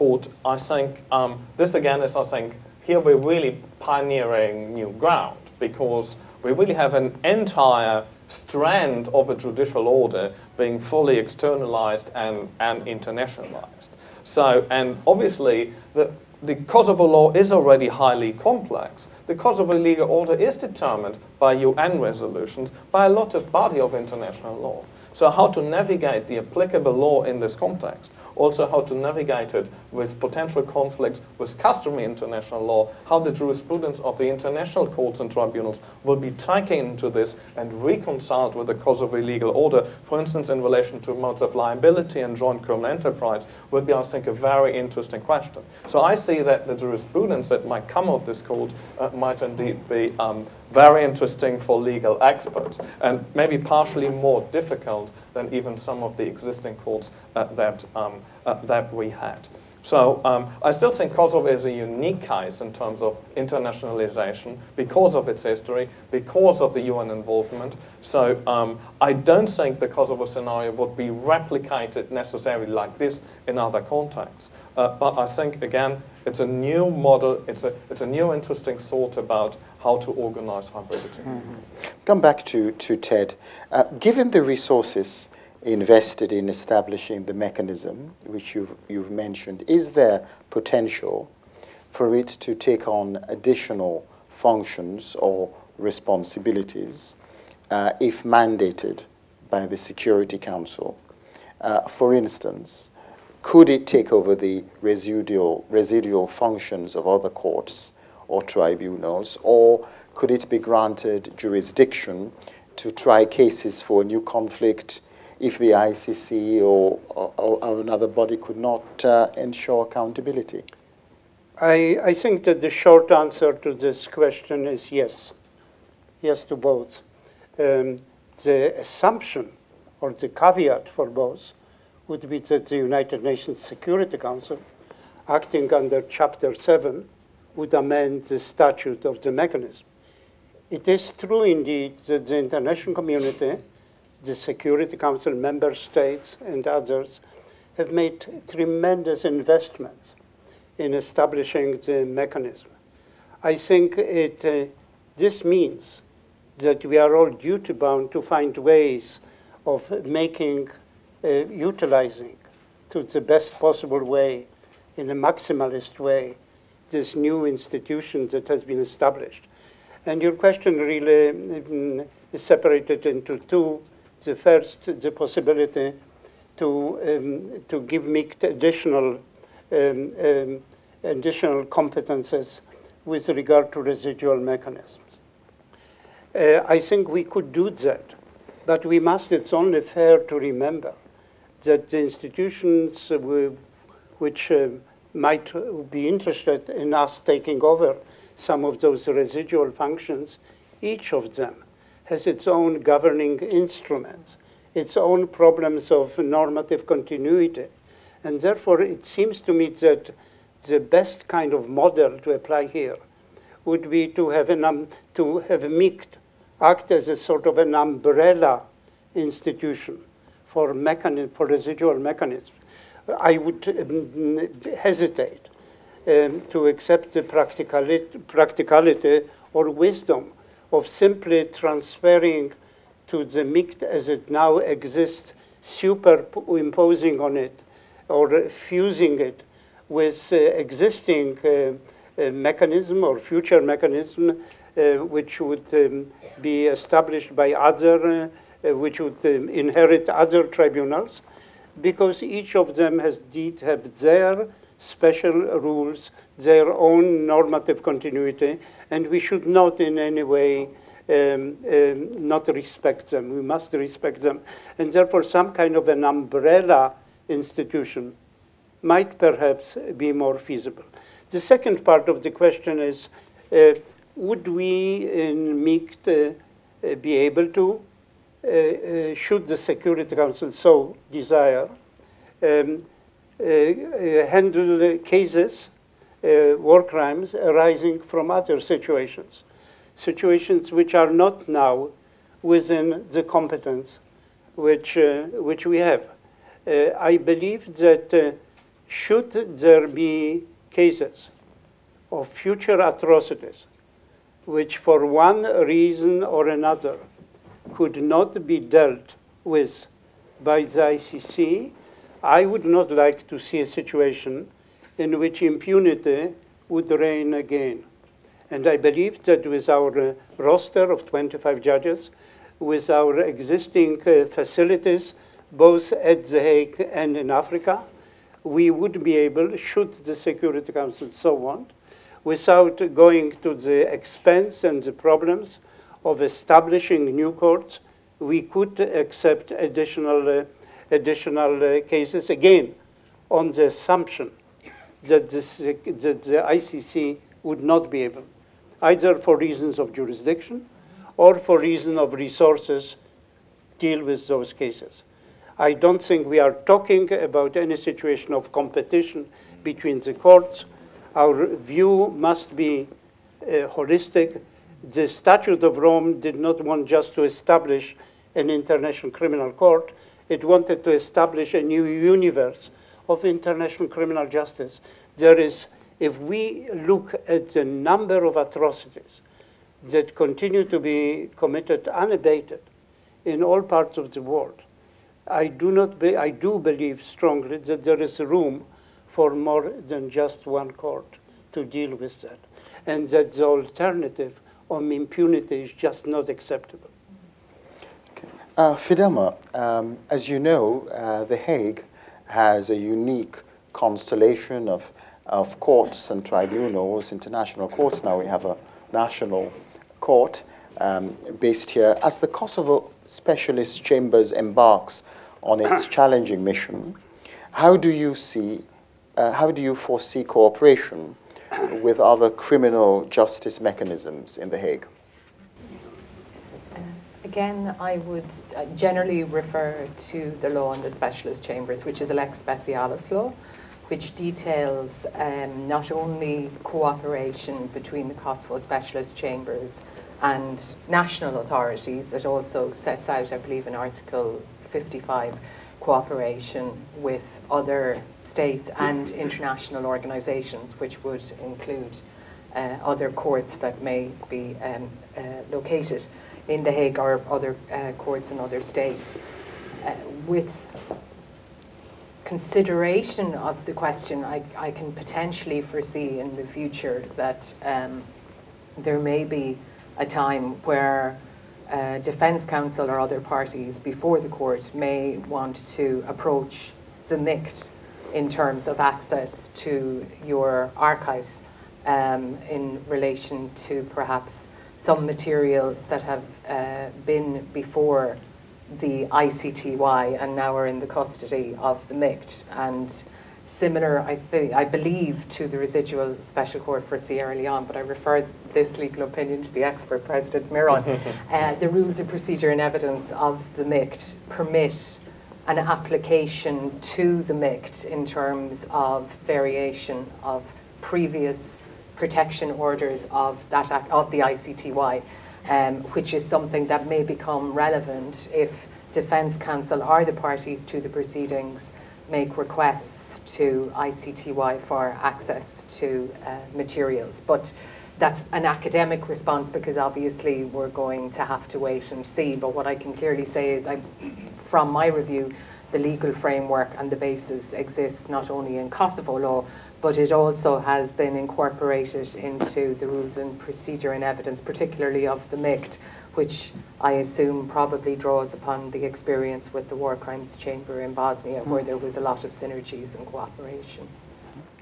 S4: court, I think um, this again is, I think, here we're really pioneering new ground because we really have an entire strand of a judicial order being fully externalized and, and internationalized. So, and obviously, the, the Kosovo law is already highly complex. The Kosovo legal order is determined by UN resolutions, by a lot of body of international law. So how to navigate the applicable law in this context also how to navigate it with potential conflicts with customary international law, how the jurisprudence of the international courts and tribunals will be taken into this and reconciled with the Kosovo legal order, for instance, in relation to modes of liability and joint criminal enterprise, will be, I think, a very interesting question. So I see that the jurisprudence that might come of this court uh, might indeed be um, very interesting for legal experts and maybe partially more difficult than even some of the existing courts uh, that, um, uh, that we had. So um, I still think Kosovo is a unique case in terms of internationalization because of its history, because of the UN involvement. So um, I don't think the Kosovo scenario would be replicated necessarily like this in other contexts. Uh, but I think, again, it's a new model, it's a, it's a new interesting thought about how to organize hybridity. Mm -hmm.
S1: Come back to, to Ted. Uh, given the resources invested in establishing the mechanism, which you've, you've mentioned, is there potential for it to take on additional functions or responsibilities uh, if mandated by the Security Council? Uh, for instance, could it take over the residual, residual functions of other courts or tribunals, or could it be granted jurisdiction to try cases for a new conflict if the ICC or, or, or another body could not uh, ensure accountability?
S2: I, I think that the short answer to this question is yes. Yes to both. Um, the assumption or the caveat for both would be that the United Nations Security Council, acting under Chapter 7, would amend the statute of the mechanism. It is true indeed that the international community, the Security Council member states and others have made tremendous investments in establishing the mechanism. I think it, uh, this means that we are all duty bound to find ways of making, uh, utilizing to the best possible way, in a maximalist way, this new institution that has been established. And your question really um, is separated into two. The first, the possibility to, um, to give MICT additional, um, um, additional competences with regard to residual mechanisms. Uh, I think we could do that, but we must, it's only fair to remember that the institutions which uh, might be interested in us taking over some of those residual functions, each of them has its own governing instruments, its own problems of normative continuity. And therefore, it seems to me that the best kind of model to apply here would be to have, an, um, to have MICT act as a sort of an umbrella institution for, mechanism, for residual mechanisms. I would um, hesitate um, to accept the practicality, practicality or wisdom of simply transferring to the MICT as it now exists, superimposing on it or fusing it with uh, existing uh, uh, mechanism or future mechanism uh, which would um, be established by other, uh, which would um, inherit other tribunals, because each of them has did have their special rules, their own normative continuity, and we should not in any way um, um, not respect them. We must respect them. And therefore, some kind of an umbrella institution might perhaps be more feasible. The second part of the question is, uh, would we in MICT uh, be able to, should the Security Council so desire, um, uh, handle cases, uh, war crimes arising from other situations, situations which are not now within the competence which, uh, which we have. I believe that should there be cases of future atrocities which for one reason or another could not be dealt with by the ICC, I would not like to see a situation in which impunity would reign again. And I believe that with our uh, roster of 25 judges, with our existing uh, facilities, both at The Hague and in Africa, we would be able, should the Security Council so want, without going to the expense and the problems of establishing new courts, we could accept additional uh, additional uh, cases, again, on the assumption that, this, that the ICC would not be able, either for reasons of jurisdiction or for reason of resources, deal with those cases. I don't think we are talking about any situation of competition between the courts. Our view must be uh, holistic. The Statute of Rome did not want just to establish an international criminal court, it wanted to establish a new universe of international criminal justice. There is, if we look at the number of atrocities that continue to be committed unabated in all parts of the world, I do not be, I do believe strongly that there is room for more than just one court to deal with that, and that the alternative of impunity is just not acceptable.
S1: Uh, Fidelma, um, as you know, uh, The Hague has a unique constellation of of courts and tribunals, international courts. Now we have a national court um, based here. As the Kosovo Specialist Chambers embarks on its challenging mission, how do you see, uh, how do you foresee cooperation with other criminal justice mechanisms in The Hague?
S3: Again, I would uh, generally refer to the law on the specialist chambers, which is a lex specialis law, which details um, not only cooperation between the Kosovo specialist chambers and national authorities, it also sets out, I believe, in Article 55, cooperation with other states and international organisations, which would include uh, other courts that may be um, uh, located in The Hague or other uh, courts in other states. Uh, with consideration of the question, I, I, can potentially foresee in the future that um, there may be a time where uh, defence counsel or other parties before the court may want to approach the MICT in terms of access to your archives um, in relation to perhaps some materials that have uh, been before the ICTY and now are in the custody of the MICT. And similar, I, th- I believe, to the residual special court for Sierra Leone, but I refer this legal opinion to the expert, President Meron. uh, the rules of procedure and evidence of the MICT permit an application to the MICT in terms of variation of previous protection orders of, that act, of the ICTY, um, which is something that may become relevant if Defence Counsel are the parties to the proceedings make requests to ICTY for access to uh, materials. But that's an academic response because obviously we're going to have to wait and see. But what I can clearly say is, I, from my review, the legal framework and the basis exists not only in Kosovo law, but it also has been incorporated into the rules and procedure and evidence, particularly of the MICT, which I assume probably draws upon the experience with the War Crimes Chamber in Bosnia, hmm. where there was a lot of synergies and cooperation.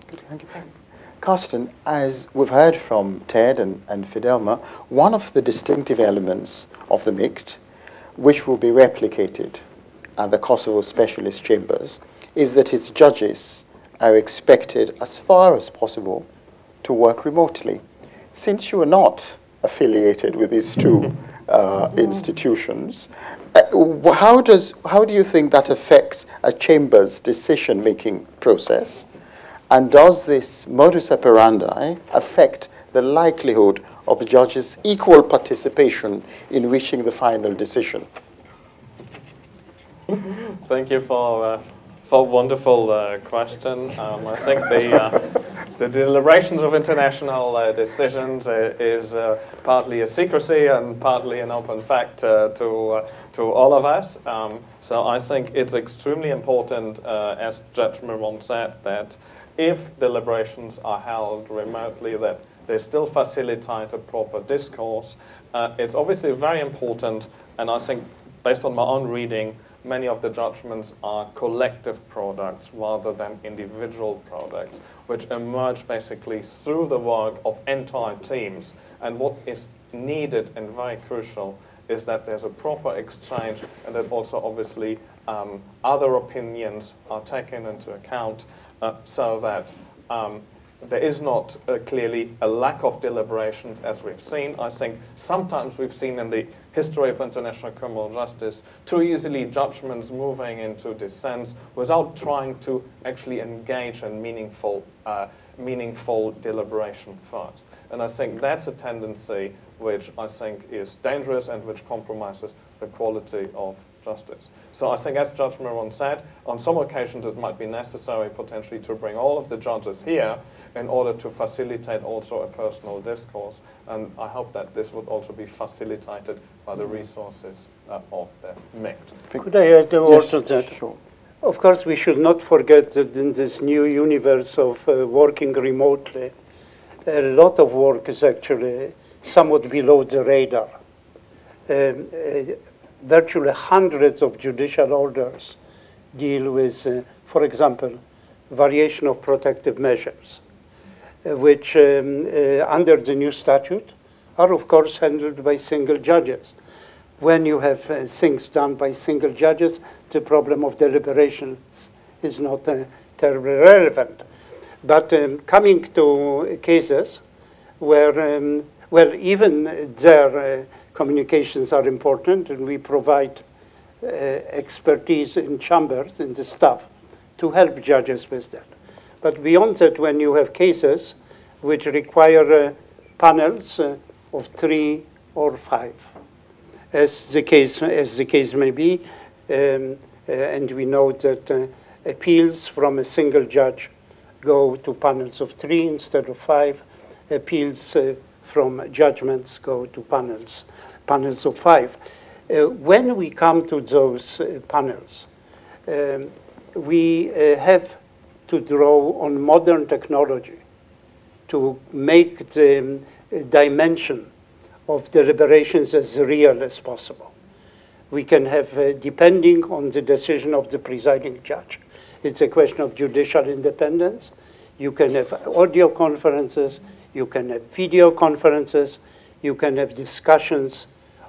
S1: Good, thank you. Thanks. Carsten, as we've heard from Ted and, and Fidelma, one of the distinctive elements of the MICT, which will be replicated at the Kosovo Specialist Chambers, is that its judges are expected, as far as possible, to work remotely. Since you are not affiliated with these two uh, institutions, uh, how, does, how do you think that affects a chamber's decision making process? And does this modus operandi affect the likelihood of the judges' equal participation in reaching the final decision?
S4: Thank you for uh, for wonderful uh, question. Um, I think the, uh, the deliberations of international uh, decisions uh, is uh, partly a secrecy and partly an open fact uh, to, to all of us. Um, so I think it's extremely important, as Judge Meron said, that if deliberations are held remotely, that they still facilitate a proper discourse. it's obviously very important, and I think based on my own reading, many of the judgments are collective products rather than individual products, which emerge basically through the work of entire teams. And what is needed and very crucial is that there's a proper exchange and that also obviously um, other opinions are taken into account uh, so that um, there is not uh, clearly a lack of deliberations as we've seen. I think sometimes we've seen in the history of international criminal justice too easily judgments moving into dissents without trying to actually engage in meaningful, uh, meaningful deliberation first. And I think that's a tendency which I think is dangerous and which compromises the quality of justice. So I think, as Judge Meron said, on some occasions it might be necessary potentially to bring all of the judges here in order to facilitate also a personal discourse. And I hope that this would also be facilitated by the resources uh, of the MICT.
S2: Could I add a word to that?
S1: Sure.
S2: Of course, we should not forget that in this new universe of uh, working remotely, a lot of work is actually somewhat below the radar. Um, uh, virtually hundreds of judicial orders deal with, uh, for example, variation of protective measures which, um, uh, under the new statute, are of course handled by single judges. When you have uh, things done by single judges, the problem of deliberations is not uh, terribly relevant. But um, coming to cases where, um, well, even their uh, communications are important, and we provide uh, expertise in chambers, in the staff, to help judges with that. But beyond that, when you have cases which require uh, panels uh, of three or five, as the case, as the case may be, um, uh, and we know that appeals from a single judge go to panels of three instead of five. Appeals uh, from judgments go to panels, panels of five. Uh, when we come to those uh, panels, um, we have to draw on modern technology to make the um, dimension of deliberations as real as possible. We can have, uh, depending on the decision of the presiding judge, it's a question of judicial independence. You can have audio conferences, you can have video conferences, you can have discussions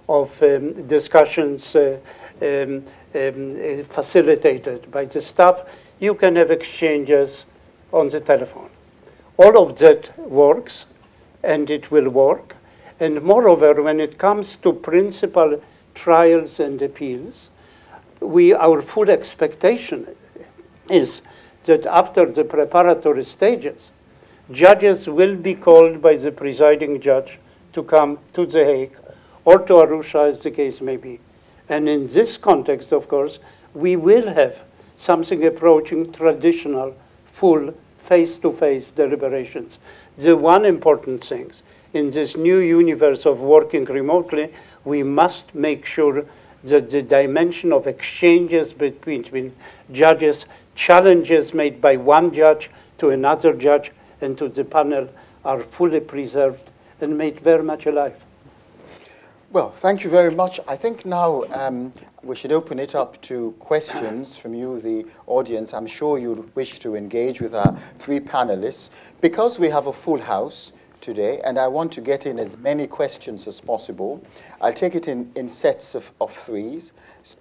S2: of um, discussions uh, um, um, facilitated by the staff. You can have exchanges on the telephone. All of that works, and it will work. And moreover, when it comes to principal trials and appeals, we, our full expectation is that after the preparatory stages, judges will be called by the presiding judge to come to The Hague or to Arusha, as the case may be. And in this context, of course, we will have something approaching traditional, full, face-to-face deliberations. The one important thing in this new universe of working remotely, we must make sure that the dimension of exchanges between, between judges, challenges made by one judge to another judge and to the panel are fully preserved and made very much alive.
S1: Well, thank you very much. I think now um, we should open it up to questions from you, the audience. I'm sure you'd wish to engage with our three panelists. Because we have a full house today, and I want to get in as many questions as possible, I'll take it in, in sets of, of threes.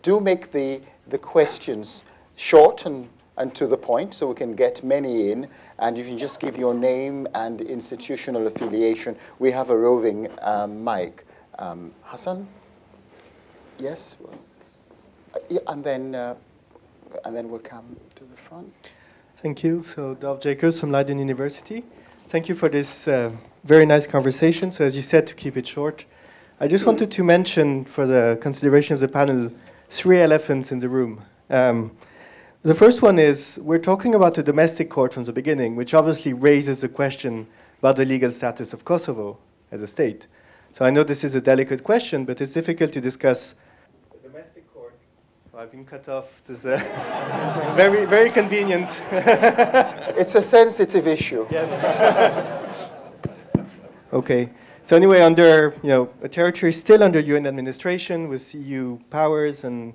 S1: Do make the, the questions short and, and to the point so we can get many in, and you can just give your name and institutional affiliation. We have a roving um, mic. Um, Hassan? Yes? Uh, and then, uh, and then we'll come to the front.
S5: Thank you. So, Dov Jacobs from Leiden University. Thank you for this uh, very nice conversation. So, as you said, to keep it short, I just wanted to mention, for the consideration of the panel, three elephants in the room. Um, the first one is we're talking about the domestic court from the beginning, which obviously raises the question about the legal status of Kosovo as a state. So I know this is a delicate question, but it's difficult to discuss the domestic court. Oh, I've been cut off. This uh, very, very convenient.
S1: it's a sensitive issue.
S5: Yes. okay. So anyway, under you know a territory still under UN administration with EU powers, and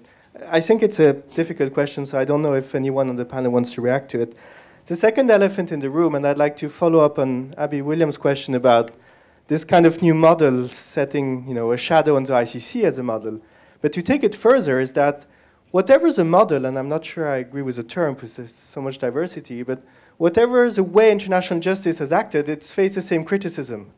S5: I think it's a difficult question. So I don't know if anyone on the panel wants to react to it. The second elephant in the room, and I'd like to follow up on Abi Williams' question about this kind of new model setting you know, a shadow on the ICC as a model. But to take it further is that whatever the model, and I'm not sure I agree with the term because there's so much diversity, but whatever the way international justice has acted, it's faced the same criticism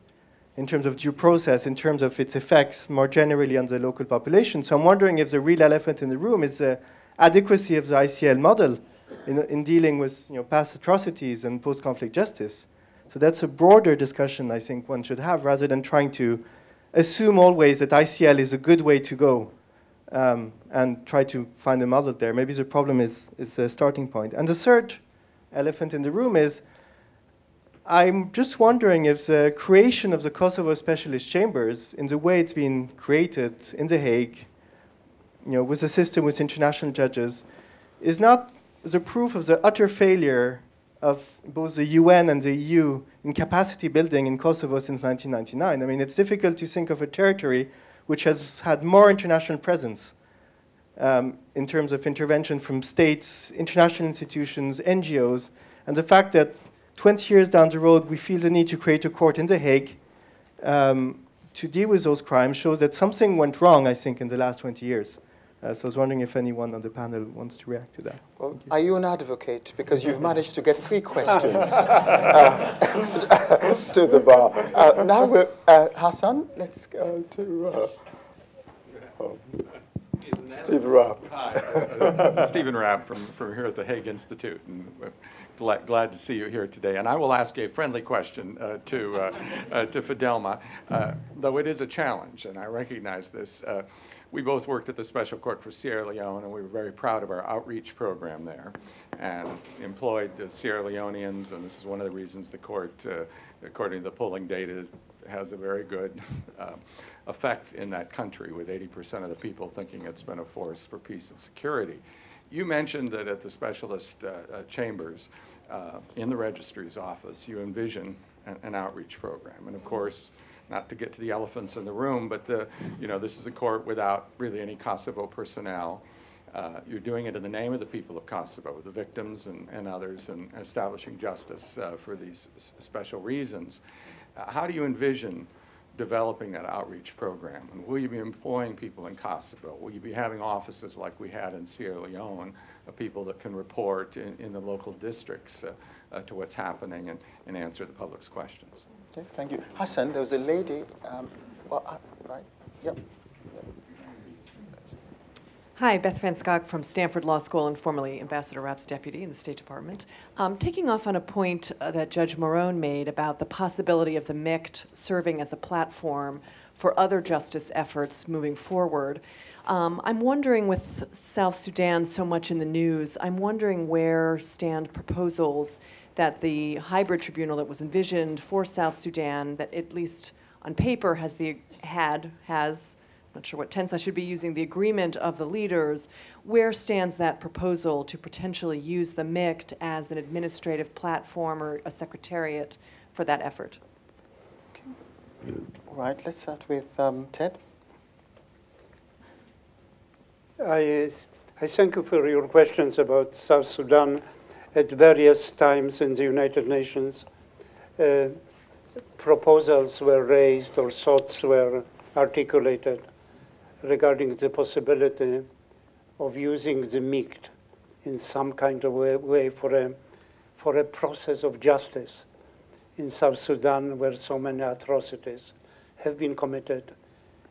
S5: in terms of due process, in terms of its effects more generally on the local population. So I'm wondering if the real elephant in the room is the adequacy of the ICL model in, in dealing with you know, past atrocities and post-conflict justice. So that's a broader discussion I think one should have rather than trying to assume always that ICL is a good way to go um, and try to find a model there. Maybe the problem is, is a starting point. And the third elephant in the room is I'm just wondering if the creation of the Kosovo Specialist Chambers, in the way it's been created in The Hague, you know, with a system with international judges, is not the proof of the utter failure of both the UN and the EU in capacity building in Kosovo since 1999. I mean, it's difficult to think of a territory which has had more international presence um, in terms of intervention from states, international institutions, NGOs, and the fact that 20 years down the road, we feel the need to create a court in The Hague um, to deal with those crimes shows that something went wrong, I think, in the last 20 years. Uh, so I was wondering if anyone on the panel wants to react to that.
S1: Well, are you an advocate? Because you've managed to get three questions uh, to the bar. Uh, now, we're, uh, Hassan, let's go to uh, oh, Steve Rapp.
S6: Hi, Stephen Rapp from, from here at the Hague Institute, and glad, glad to see you here today. And I will ask a friendly question uh, to, uh, uh, to Fidelma, uh, though it is a challenge, and I recognize this. Uh, we both worked at the Special Court for Sierra Leone, and we were very proud of our outreach program there, and employed the Sierra Leoneans, and this is one of the reasons the court, uh, according to the polling data, has a very good effect in that country, with 80% of the people thinking it's been a force for peace and security. You mentioned that at the specialist uh, uh, chambers uh, in the registry's office, you envision an, an, outreach program. And of course, not to get to the elephants in the room, but the, you know, this is a court without really any Kosovo personnel. Uh, you're doing it in the name of the people of Kosovo, the victims and, and others, and establishing justice uh, for these special reasons. Uh, how do you envision developing that outreach program? And will you be employing people in Kosovo? Will you be having offices like we had in Sierra Leone of people that can report in, in the local districts uh, uh, to what's happening and, and answer the public's questions?
S1: Okay, thank you. Hassan, there was a lady, um, well, uh, right, yep.
S7: Hi, Beth Van Schaack from Stanford Law School and formerly Ambassador Rapp's deputy in the State Department. Um, taking off on a point uh, that Judge Meron made about the possibility of the MICT serving as a platform for other justice efforts moving forward, um, I'm wondering with South Sudan so much in the news, I'm wondering where stand proposals that the hybrid tribunal that was envisioned for South Sudan, that at least on paper has the had has I'm not sure what tense I should be using, the agreement of the leaders, where stands that proposal to potentially use the MICT as an administrative platform or a secretariat for that effort?
S1: Okay. All right, let's start with um, Ted.
S2: I, I thank you for your questions about South Sudan at various times in the United Nations. Uh, proposals were raised or thoughts were articulated regarding the possibility of using the MICT in some kind of way, way for, a, for a process of justice in South Sudan where so many atrocities have been committed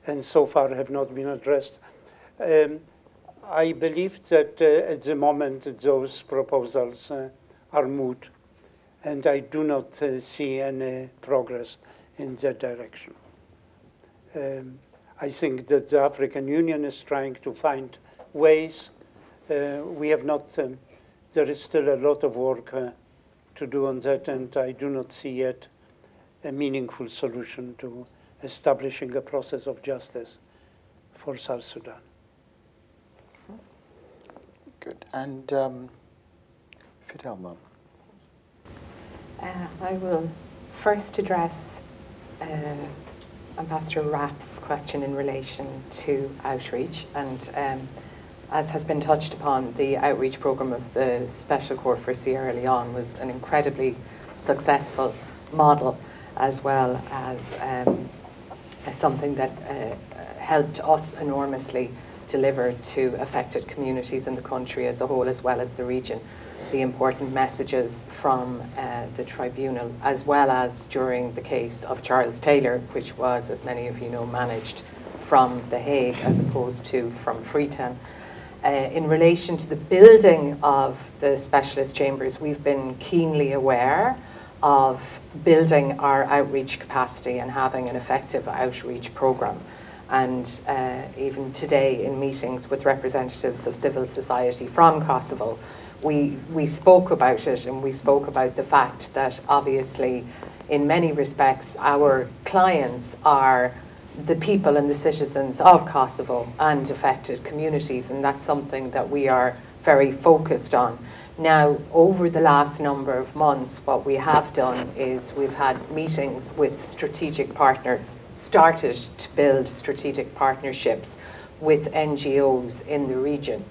S2: and so far have not been addressed. Um, I believe that uh, at the moment those proposals uh, are moot and I do not uh, see any progress in that direction. Um, I think that the African Union is trying to find ways. Uh, we have not, um, there is still a lot of work uh, to do on that, and I do not see yet a meaningful solution to establishing a process of justice for South Sudan.
S1: Good. And um, Fidelma.
S3: Uh, I will first address uh, Ambassador Rapp's question in relation to outreach and um, as has been touched upon, the outreach program of the Special Court for Sierra Leone was an incredibly successful model as well as um, something that uh, helped us enormously deliver to affected communities in the country as a whole as well as the region the important messages from uh, the tribunal, as well as during the case of Charles Taylor, which was, as many of you know, managed from The Hague as opposed to from Freetown. Uh, in relation to the building of the specialist chambers, we've been keenly aware of building our outreach capacity and having an effective outreach program. And uh, even today, in meetings with representatives of civil society from Kosovo, we, we spoke about it and we spoke about the fact that obviously, in many respects, our clients are the people and the citizens of Kosovo and affected communities, and that's something that we are very focused on. Now, over the last number of months, what we have done is we've had meetings with strategic partners, started to build strategic partnerships with NGOs in the region.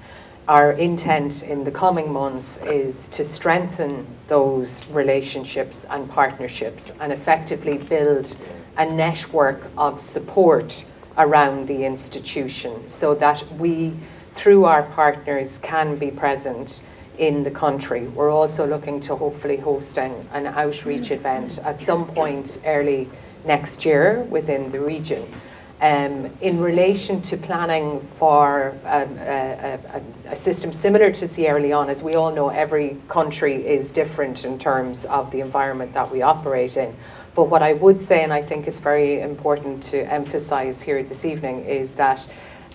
S3: our intent in the coming months is to strengthen those relationships and partnerships and effectively build a network of support around the institution so that we, through our partners, can be present in the country. We're also looking to hopefully hosting an outreach mm. event mm. at some point early next year within the region. Um, in relation to planning for um, a, a, a, a, system similar to Sierra Leone, as we all know, every country is different in terms of the environment that we operate in. But what I would say, and I think it's very important to emphasize here this evening, is that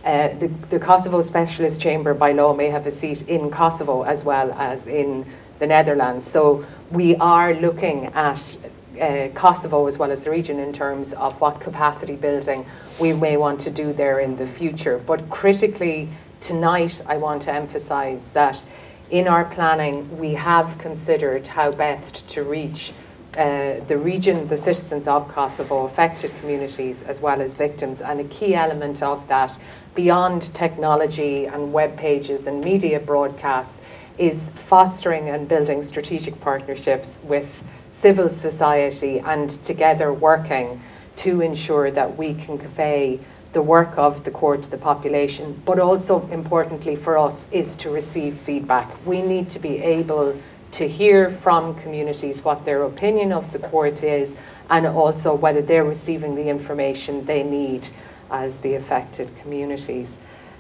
S3: uh, the, the Kosovo Specialist Chamber by law may have a seat in Kosovo as well as in the Netherlands. So we are looking at uh, Kosovo as well as the region in terms of what capacity building we may want to do there in the future. But critically, tonight I want to emphasize that in our planning we have considered how best to reach uh, the region, the citizens of Kosovo, affected communities as well as victims. And a key element of that, beyond technology and web pages and media broadcasts, is fostering and building strategic partnerships with civil society and together working to ensure that we can convey the work of the court to the population, but also importantly for us is to receive feedback. We need to be able to hear from communities what their opinion of the court is and also whether they're receiving the information they need as the affected communities.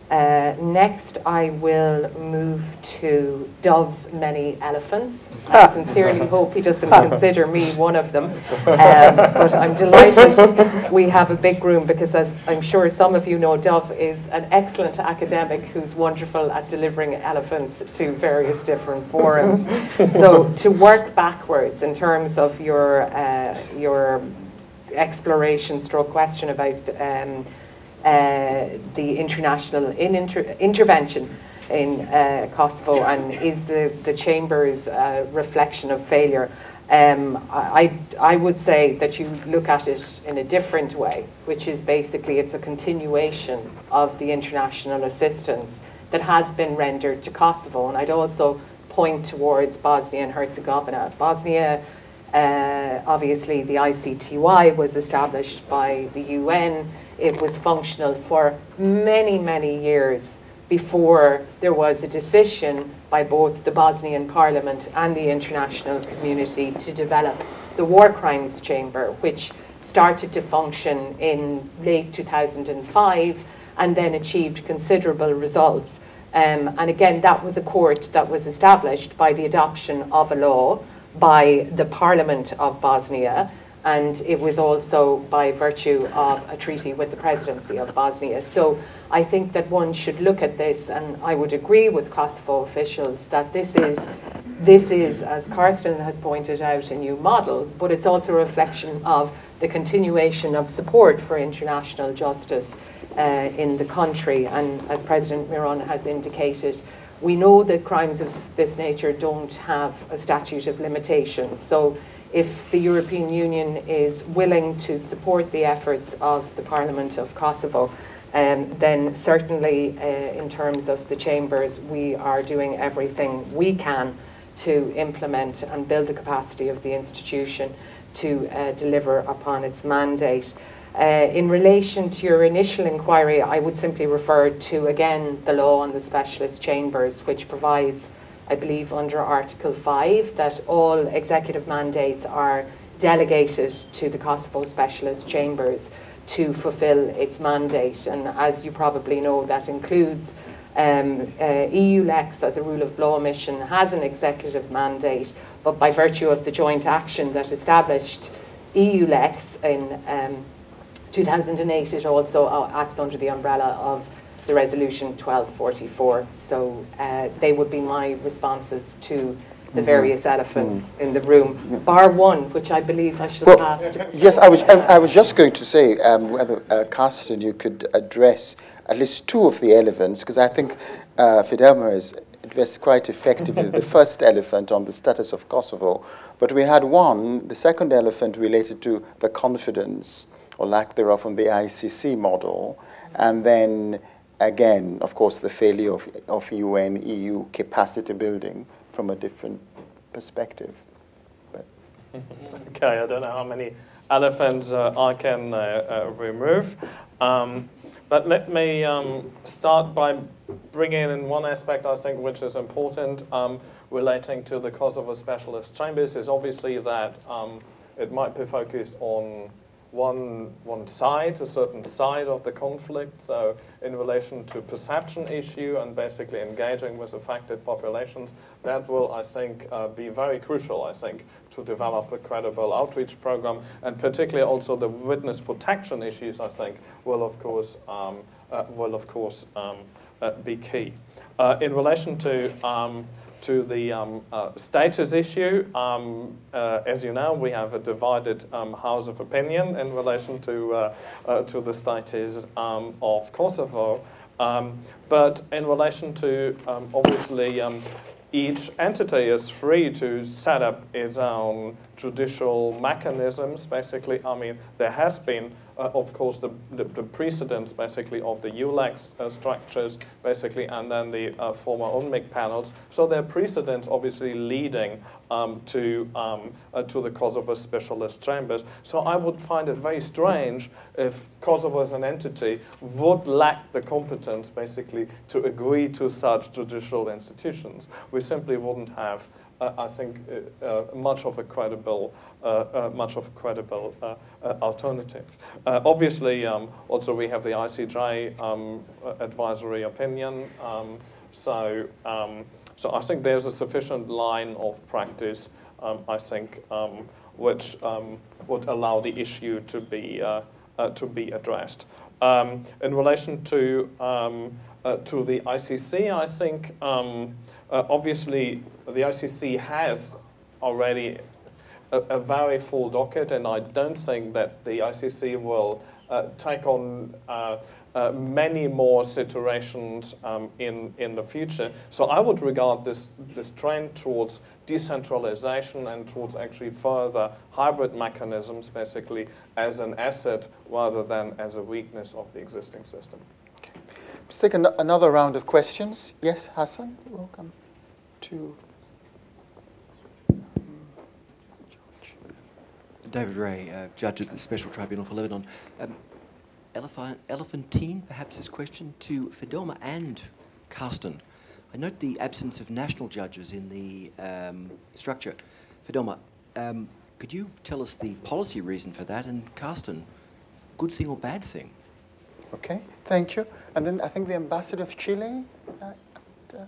S3: Uh, next, I will move to Dov's many elephants. I sincerely hope he doesn't consider me one of them. Um, but I'm delighted we have a big room because, as I'm sure some of you know, Dove is an excellent academic who's wonderful at delivering elephants to various different forums. so, to work backwards in terms of your, uh, your exploration stroke question about. Um, the international in inter intervention in uh, Kosovo and is the, the Chamber's uh, reflection of failure. Um, I, I would say that you look at it in a different way, which is basically it's a continuation of the international assistance that has been rendered to Kosovo. And I'd also point towards Bosnia and Herzegovina. Bosnia, uh, obviously, the ICTY was established by the UN it was functional for many, many years before there was a decision by both the Bosnian Parliament and the international community to develop the War Crimes Chamber, which started to function in late 2005 and then achieved considerable results. Um, and again, that was a court that was established by the adoption of a law by the Parliament of Bosnia and it was also by virtue of a treaty with the presidency of Bosnia. So I think that one should look at this, and I would agree with Kosovo officials that this is, this is, as Carsten has pointed out, a new model, but it's also a reflection of the continuation of support for international justice uh, in the country. And as President Meron has indicated, we know that crimes of this nature don't have a statute of limitations. So if the European Union is willing to support the efforts of the Parliament of Kosovo, um, then certainly uh, in terms of the chambers, we are doing everything we can to implement and build the capacity of the institution to uh, deliver upon its mandate. Uh, in relation to your initial inquiry, I would simply refer to, again, the law on the specialist chambers, which provides I believe, under Article 5, that all executive mandates are delegated to the Kosovo Specialist Chambers to fulfil its mandate. And as you probably know, that includes um, uh, EULEX as a rule of law mission has an executive mandate, but by virtue of the joint action that established EULEX in um, 2008, it also uh, acts under the umbrella of the resolution 1244. So uh, they would be my responses to the mm-hmm. various elephants mm. in the room, bar one, which I believe I should well, pass to.
S1: Yes, I was, I, was just going to say um, whether, uh, Carsten, you could address at least two of the elephants, because I think uh, Fidelma has addressed quite effectively the first elephant on the status of Kosovo. But we had one, the second elephant related to the confidence or lack thereof on the ICC model, and then again, of course, the failure of, of UN, EU capacity building from a different perspective. But
S4: okay, I don't know how many elephants uh, I can uh, uh, remove. Um, but let me um, start by bringing in one aspect I think which is important um, relating to the Kosovo Specialist Chambers is obviously that um, it might be focused on one, one side, a certain side of the conflict. So in relation to perception issue and basically engaging with affected populations, that will, I think, uh, be very crucial, I think, to develop a credible outreach program. And particularly also the witness protection issues, I think, will of course, um, uh, will of course um, uh, be key. Uh, in relation to um, to the um, uh, status issue. Um, uh, as you know, we have a divided um, house of opinion in relation to, uh, uh to the status um, of Kosovo. Um, but in relation to, um, obviously, each entity is free to set up its own judicial mechanisms. Basically, I mean, there has been uh, of course, the, the, the, precedents basically of the EULEX uh, structures, basically, and then the uh, former UNMIK panels. So there are precedents obviously leading um, to, um, uh, to the Kosovo specialist chambers. So I would find it very strange if Kosovo as an entity would lack the competence, basically, to agree to such judicial institutions. We simply wouldn't have I think, uh, uh, much of a credible, much of a credible alternative. obviously, um, also we have the ICJ um, advisory opinion. Um, so, um, so I think there's a sufficient line of practice, um, I think, which would allow the issue to be to be addressed. in relation to uh, to the ICC, I think uh, obviously the ICC has already a, a, very full docket, and I don't think that the ICC will uh, take on uh, uh, many more situations um, in, in the future. So I would regard this, this trend towards decentralization and towards actually further hybrid mechanisms basically as an asset rather than as a weakness of the existing system.
S1: Let's take an another round of questions. Yes, Hassan, welcome to.
S8: David Re, uh, judge at the Special Tribunal for Lebanon. Um, elephantine, perhaps this question, to Fidelma and Carsten. I note the absence of national judges in the um, structure. Fidelma, um, could you tell us the policy reason for that? And Carsten, good thing or bad thing?
S1: Okay, thank you. And then I think the ambassador of Chile. Uh, uh.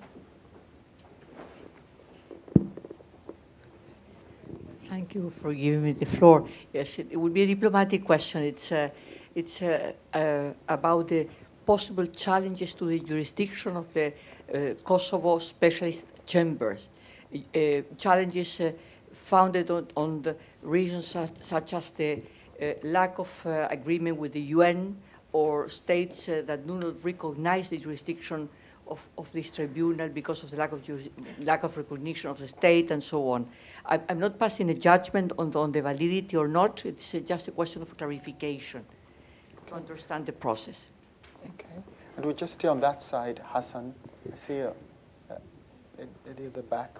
S9: Thank you for giving me the floor. Yes, it, it would be a diplomatic question. It's, uh, it's uh, uh, about the possible challenges to the jurisdiction of the uh, Kosovo Specialist Chambers. challenges founded on, on the reasons such, such as the lack of agreement with the UN, or states uh, that do not recognize the jurisdiction of, of this tribunal because of the lack of, lack of recognition of the state and so on. I, am not passing a judgment on the, on the validity or not. It's uh, just a question of clarification to understand the process.
S1: Okay. And we'll just stay on that side, Hassan. I see a, a, a, at the back,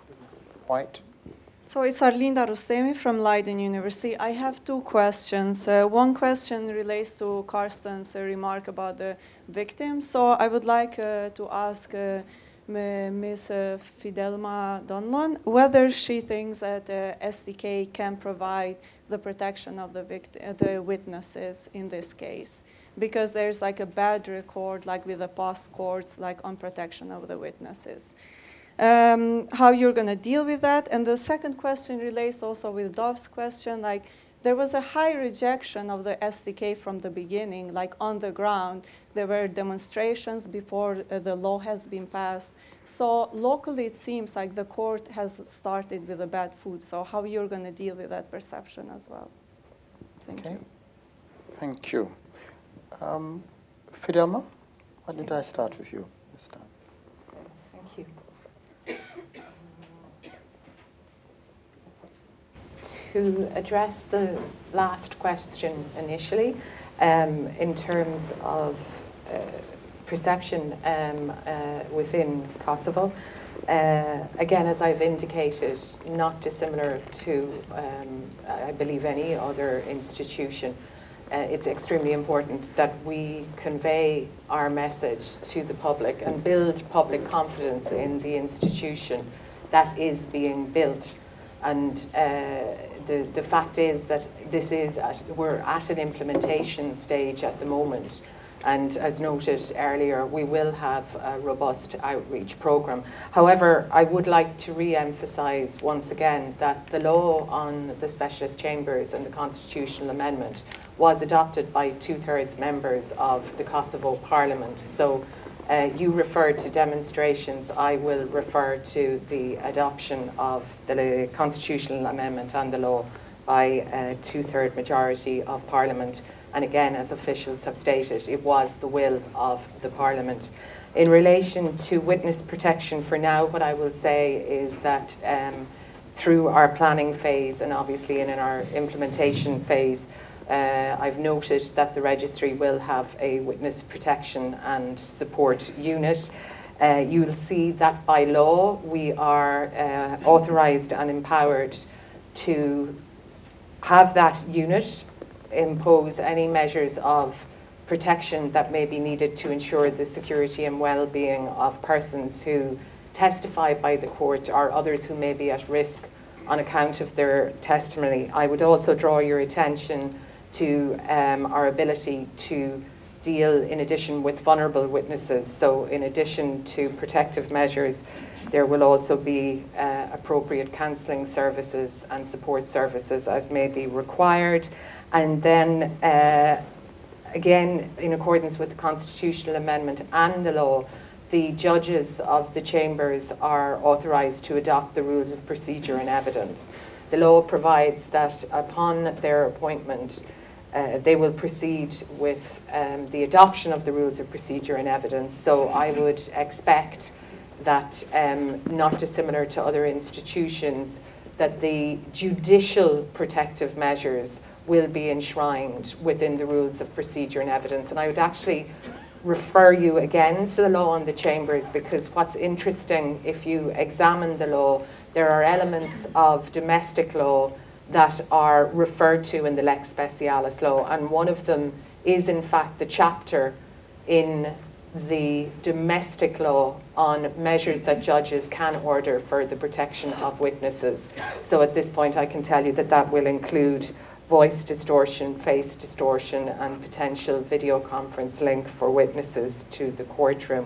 S1: white.
S10: So it's Arlinda Rustemi from Leiden University. I have two questions. Uh, one question relates to Carsten's uh, remark about the victims. So I would like uh, to ask uh, Ms. Uh, Fidelma Donlon whether she thinks that uh, SDK can provide the protection of the, the witnesses in this case. Because there's like a bad record, like with the past courts, like on protection of the witnesses um, how you're going to deal with that. And the second question relates also with Dov's question, like there was a high rejection of the SDK from the beginning, like on the ground. There were demonstrations before uh, the law has been passed. So locally, it seems like the court has started with a bad food. So how you're going to deal with that perception as well? Thank okay. you.
S1: Thank you. Um, Fidelma, why don't I start with you this time?
S11: to address the last question initially um, in terms of uh,
S3: perception um, uh, within Kosovo. Uh, again, as I've indicated, not dissimilar to, um, I believe, any other institution. Uh, it's extremely important that we convey our message to the public and build public confidence in the institution that is being built. And uh, the, the fact is that this is at, we're at an implementation stage at the moment. And as noted earlier, we will have a robust outreach programme. However, I would like to re-emphasise once again that the law on the specialist chambers and the constitutional amendment was adopted by two-thirds members of the Kosovo Parliament. So uh, you referred to demonstrations. I will refer to the adoption of the constitutional amendment and the law by a two-third majority of Parliament and again, as officials have stated, it was the will of the Parliament. In relation to witness protection for now, what I will say is that um, through our planning phase and obviously in, in our implementation phase, uh, I've noted that the registry will have a witness protection and support unit. Uh, you'll see that by law we are uh, authorised and empowered to have that unit impose any measures of protection that may be needed to ensure the security and well-being of persons who testify by the court or others who may be at risk on account of their testimony. I would also draw your attention to um, our ability to deal in addition with vulnerable witnesses. So in addition to protective measures, there will also be uh, appropriate counselling services and support services as may be required. And then, uh, again, in accordance with the constitutional amendment and the law, the judges of the chambers are authorised to adopt the rules of procedure and evidence. The law provides that upon their appointment, uh, they will proceed with um, the adoption of the rules of procedure and evidence. So I would expect that, um, not dissimilar to other institutions, that the judicial protective measures will be enshrined within the rules of procedure and evidence. And I would actually refer you again to the law on the chambers because what's interesting, if you examine the law, there are elements of domestic law that are referred to in the Lex Specialis law, and one of them is in fact the chapter in the domestic law on measures that judges can order for the protection of witnesses. So at this point I can tell you that that will include voice distortion, face distortion and potential video conference link for witnesses to the courtroom.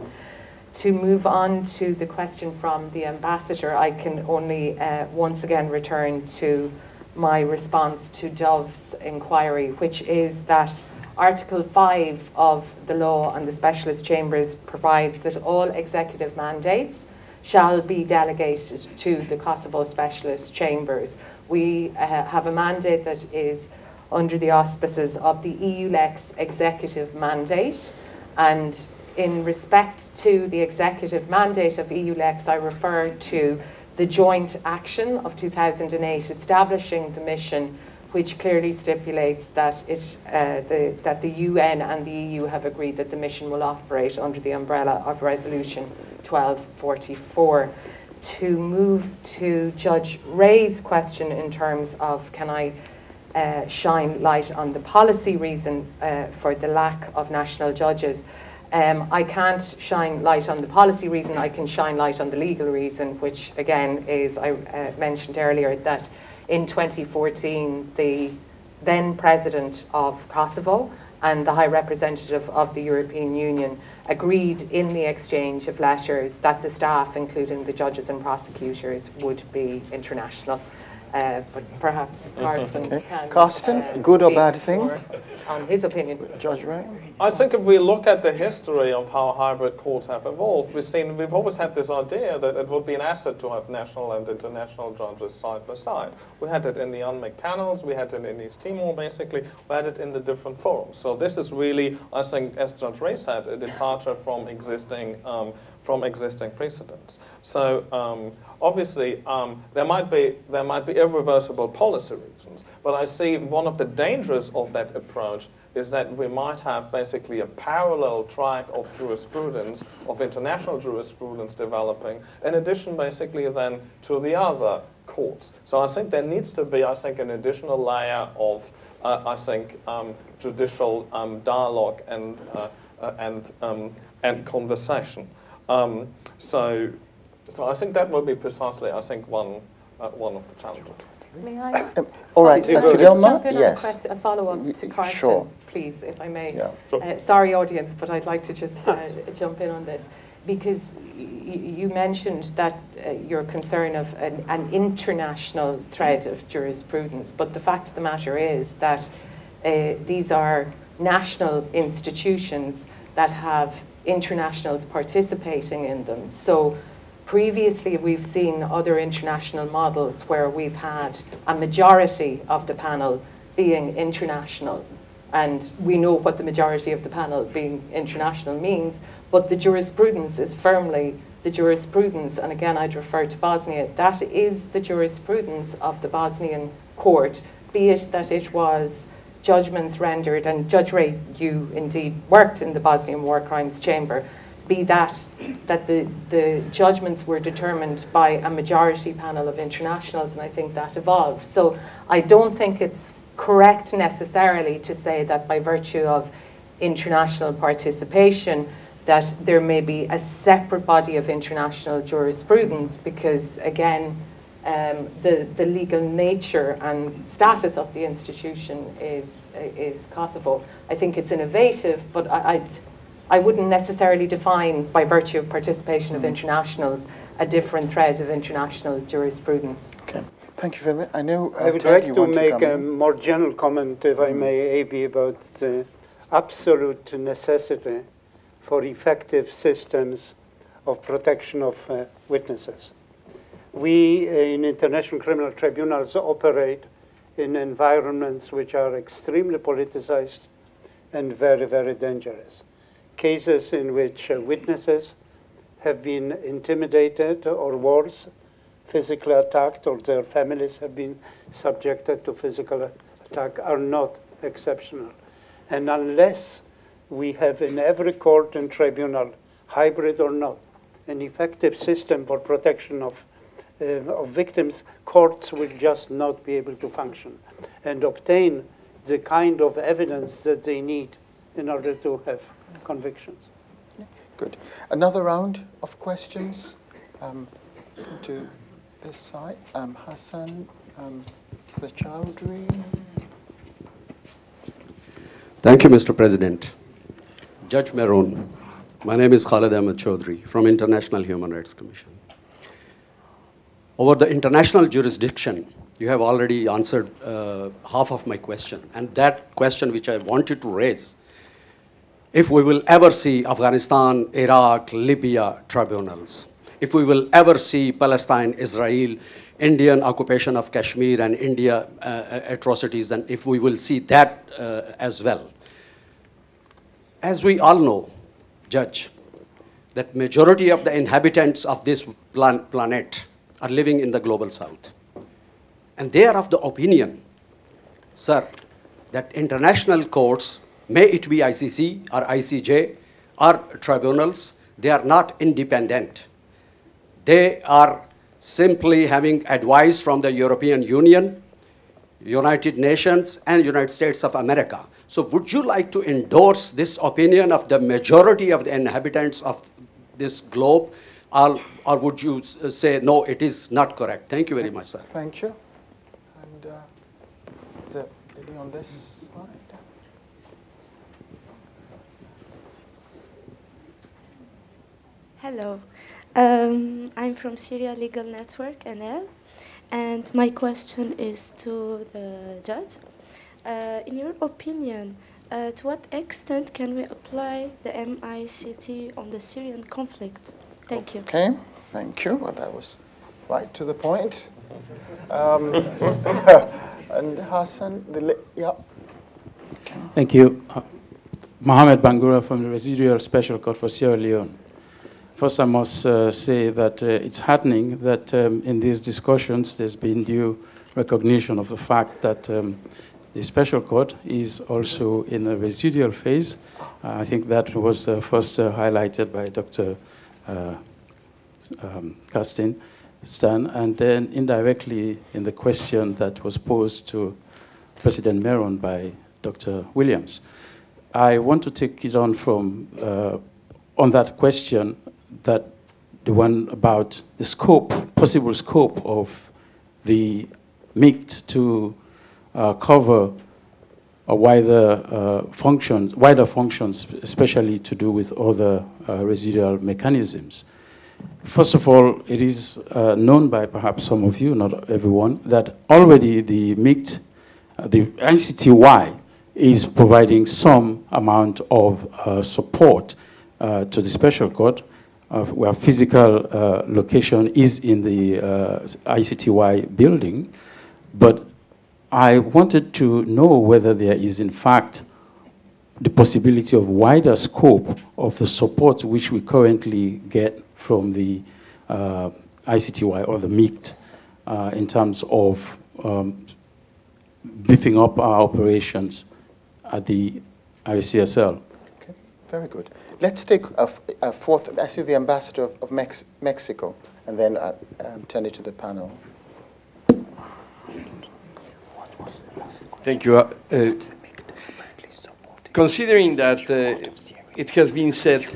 S3: To move on to the question from the ambassador, I can only uh, once again return to my response to Dov's inquiry, which is that Article 5 of the law on the specialist chambers provides that all executive mandates shall be delegated to the Kosovo specialist chambers. We uh, have a mandate that is under the auspices of the EULEX executive mandate and in respect to the executive mandate of EULEX, I refer to the joint action of 2008 establishing the mission which clearly stipulates that, it, uh, the, that the UN and the EU have agreed that the mission will operate under the umbrella of Resolution 1244. To move to Judge Re's question in terms of can I uh, shine light on the policy reason uh, for the lack of national judges, um, I can't shine light on the policy reason, I can shine light on the legal reason, which again is, I uh, mentioned earlier, that in 2014, the then president of Kosovo and the High Representative of the European Union agreed in the exchange of letters that the staff, including the judges and prosecutors, would be international. Uh, but perhaps Carsten
S1: okay.
S3: can.
S1: Carsten,
S3: uh,
S1: good or bad thing?
S3: On his opinion.
S1: Judge Re?
S4: I think if we look at the history of how hybrid courts have evolved, we've seen we've always had this idea that it would be an asset to have national and international judges side by side. We had it in the UNMIK panels, we had it in East Timor basically, we had it in the different forums. So this is really, I think, as Judge Re said, a departure from existing um, from existing precedents. So um, obviously, um, there, might be, there might be irreversible policy reasons, but I see one of the dangers of that approach is that we might have basically a parallel track of jurisprudence, of international jurisprudence developing, in addition basically then to the other courts. So I think there needs to be, I think, an additional layer of, uh, I think, um, judicial um, dialogue and, uh, uh, and, um, and conversation. Um, so, so I think that will be precisely, I think, one, uh, one of the challenges.
S3: May I?
S1: Um, all right,
S3: Follow-
S1: uh,
S3: just
S1: Fidelma?
S3: jump in on a,
S1: Yes.
S3: question, a follow-up to Carsten,
S1: sure.
S3: please, if I may.
S1: Yeah.
S4: Sure.
S3: Uh, sorry, audience, but I'd like to just uh, jump in on this because y- y- you mentioned that uh, your concern of an, an international thread of jurisprudence, but the fact of the matter is that uh, these are national institutions that have internationals participating in them. So previously we've seen other international models where we've had a majority of the panel being international. And we know what the majority of the panel being international means, but the jurisprudence is firmly the jurisprudence, and again I'd refer to Bosnia, that is the jurisprudence of the Bosnian court, be it that it was judgments rendered, and Judge Re, you indeed worked in the Bosnian War Crimes Chamber, be that that the, the judgments were determined by a majority panel of internationals, and I think that evolved. So I don't think it's correct necessarily to say that by virtue of international participation that there may be a separate body of international jurisprudence because again um, the, the legal nature and status of the institution is, is Kosovo. I think it's innovative, but I, I'd, I wouldn't necessarily define, by virtue of participation of internationals, a different thread of international jurisprudence.
S1: Okay. Thank you very much. I know uh,
S2: I would
S1: Ted,
S2: like
S1: you
S2: to make
S1: come
S2: a more general comment, if I may, AB, about the absolute necessity for effective systems of protection of uh, witnesses. We uh, in international criminal tribunals operate in environments which are extremely politicized and very, very dangerous. Cases in which uh, witnesses have been intimidated or worse, physically attacked, or their families have been subjected to physical attack are not exceptional. And unless we have in every court and tribunal, hybrid or not, an effective system for protection of, of victims, courts will just not be able to function and obtain the kind of evidence that they need in order to have convictions.
S1: Good. Another round of questions um, to this side. Um, Hassan, um, Mr. Chowdhury.
S12: Thank you, Mr. President. Judge Meron, my name is Khalid Ahmed Chaudhry from International Human Rights Commission. Over the international jurisdiction, you have already answered uh, half of my question. And that question which I wanted to raise, if we will ever see Afghanistan, Iraq, Libya tribunals, if we will ever see Palestine, Israel, Indian occupation of Kashmir and India uh, atrocities, and if we will see that uh, as well. As we all know, Judge, that majority of the inhabitants of this plan- planet are living in the global south. And they are of the opinion, sir, that international courts, may it be ICC or ICJ or tribunals, they are not independent. They are simply having advice from the European Union, United Nations, and United States of America. So would you like to endorse this opinion of the majority of the inhabitants of this globe, or, or would you say, no, it is not correct? Thank you very much, sir.
S1: Thank you. And uh, is there lady on this side?
S13: Hello, um, I'm from Syria Legal Network, NL, and my question is to the judge. Uh, in your opinion, uh, to what extent can we apply the MICT on the Syrian conflict? Thank you.
S1: Okay, thank you. Well, that was right to the point. Um, and Hassan, the li- yeah.
S14: Thank you. Uh, Mohamed Bangura from the Residual Special Court for Sierra Leone. First, I must uh, say that uh, it's heartening that um, in these discussions there's been due recognition of the fact that um, the special court is also in a residual phase. Uh, I think that was uh, first uh, highlighted by Dr. Uh, um, Stahn, and then indirectly in the question that was posed to President Meron by Dr. Williams. I want to take it on from on that question that the one about the scope, possible scope of the MICT to uh, cover a wider uh, functions, wider functions, especially to do with other uh, residual mechanisms. First of all, it is uh, known by perhaps some of you, not everyone, that already the MICT, uh, the ICTY, is providing some amount of uh, support to the special court uh, where physical uh, location is in the uh, ICTY building, but I wanted to know whether there is in fact the possibility of wider scope of the support which we currently get from the uh, ICTY or the MICT uh, in terms of um, beefing up our operations at the ICSL.
S1: Okay, very good. Let's take a, fourth. I see the ambassador of, of Mex Mexico, and then uh, um, turn it to the panel.
S15: Thank you. Uh, uh, considering that uh, it has been said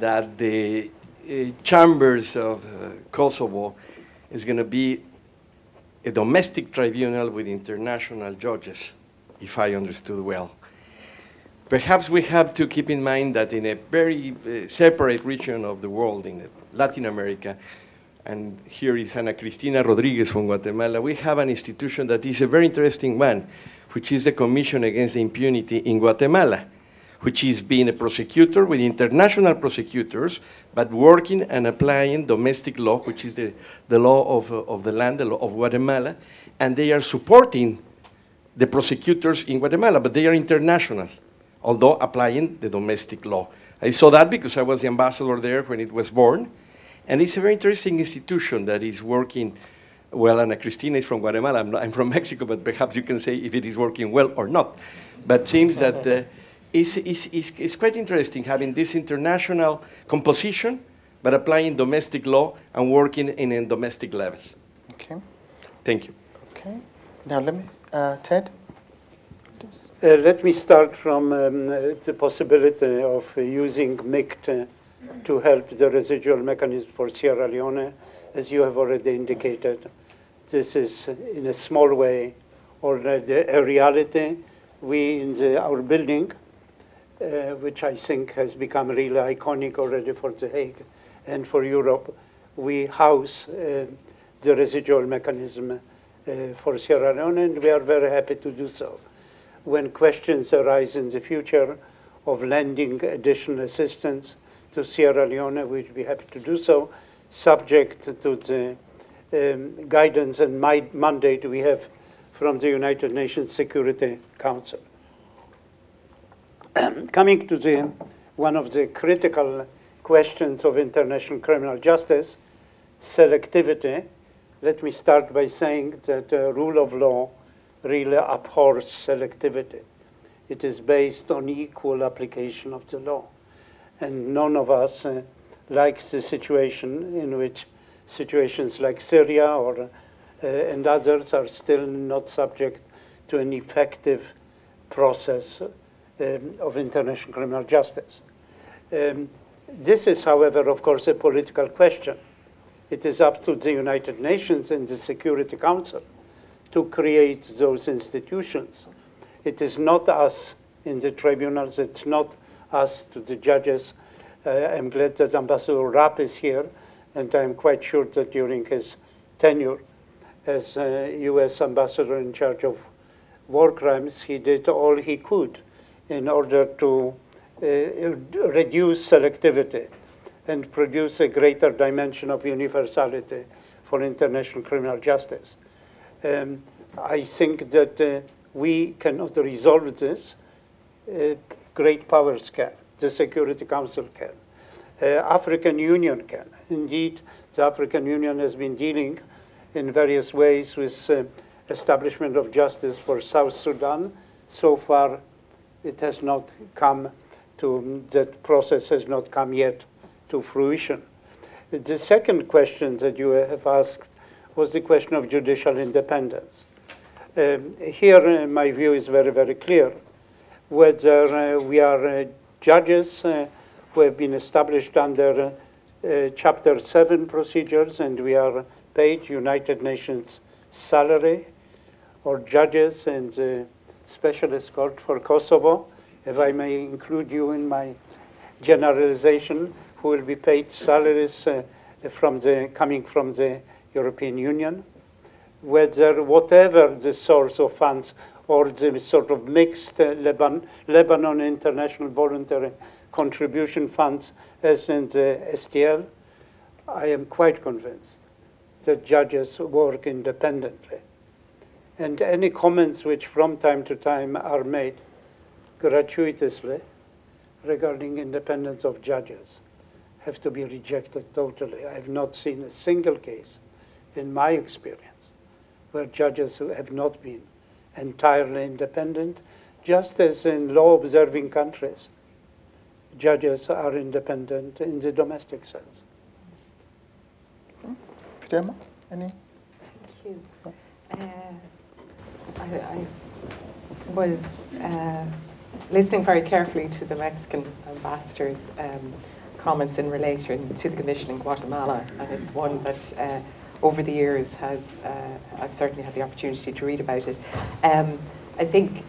S15: that the uh, chambers of uh, Kosovo is going to be a domestic tribunal with international judges, if I understood well. Perhaps we have to keep in mind that in a very uh, separate region of the world, in Latin America, and here is Ana Cristina Rodriguez from Guatemala, we have an institution that is a very interesting one, which is the Commission Against Impunity in Guatemala, which is being a prosecutor with international prosecutors, but working and applying domestic law, which is the, the law of, uh, of the land, the law of Guatemala, and they are supporting the prosecutors in Guatemala, but they are international although applying the domestic law. I saw that because I was the ambassador there when it was born. And it's a very interesting institution that is working well. Ana Cristina is from Guatemala. I'm, not, I'm, from Mexico, but perhaps you can say if it is working well or not. But seems that uh, it's, it's, it's, it's quite interesting having this international composition, but applying domestic law and working in a domestic level.
S1: Okay.
S15: Thank you.
S1: Okay. Now let me, uh, Ted.
S2: Uh, let me start from um, the possibility of uh, using MICT uh, to help the residual mechanism for Sierra Leone. As you have already indicated, this is in a small way already a reality. We in the, our building, uh, which I think has become really iconic already for The Hague and for Europe, we house uh, the residual mechanism uh, for Sierra Leone, and we are very happy to do so when questions arise in the future of lending additional assistance to Sierra Leone, we'd be happy to do so, subject to the um, guidance and mandate we have from the United Nations Security Council. Coming to the, one of the critical questions of international criminal justice, selectivity, let me start by saying that uh, rule of law really abhors selectivity. It is based on equal application of the law. And none of us uh, likes the situation in which situations like Syria or, uh, and others are still not subject to an effective process um, of international criminal justice. Um, this is, however, of course, a political question. It is up to the United Nations and the Security Council to create those institutions. It is not us in the tribunals, it's not us to the judges. Uh, I'm glad that Ambassador Rapp is here, and I'm quite sure that during his tenure as uh, U.S. ambassador in charge of war crimes, he did all he could in order to uh, reduce selectivity and produce a greater dimension of universality for international criminal justice. Um, I think that uh, we cannot resolve this. Great powers can. The Security Council can. uh, African Union can. Indeed, the African Union has been dealing in various ways with uh, establishment of justice for South Sudan. So far, it has not come to, that process has not come yet to fruition. The second question that you have asked was the question of judicial independence. Um, here, uh, my view is very, very clear. Whether uh, we are uh, judges uh, who have been established under uh, uh, Chapter 7 procedures and we are paid United Nations salary, or judges in the Specialist Court for Kosovo, if I may include you in my generalization, who will be paid salaries from the, coming from the European Union, whether whatever the source of funds or the sort of mixed uh, Lebanon, International Voluntary Contribution Funds as in the STL, I am quite convinced that judges work independently. And any comments which from time to time are made gratuitously regarding independence of judges have to be rejected totally. I have not seen a single case in my experience, where judges who have not been entirely independent, just as in law-observing countries, judges are independent in the domestic sense.
S1: Fidelma, any?
S3: Thank you. Uh, I, I, was uh, listening very carefully to the Mexican ambassador's um, comments in relation to the Commission in Guatemala, and it's one that uh, over the years has, uh, I've certainly had the opportunity to read about it. Um, I think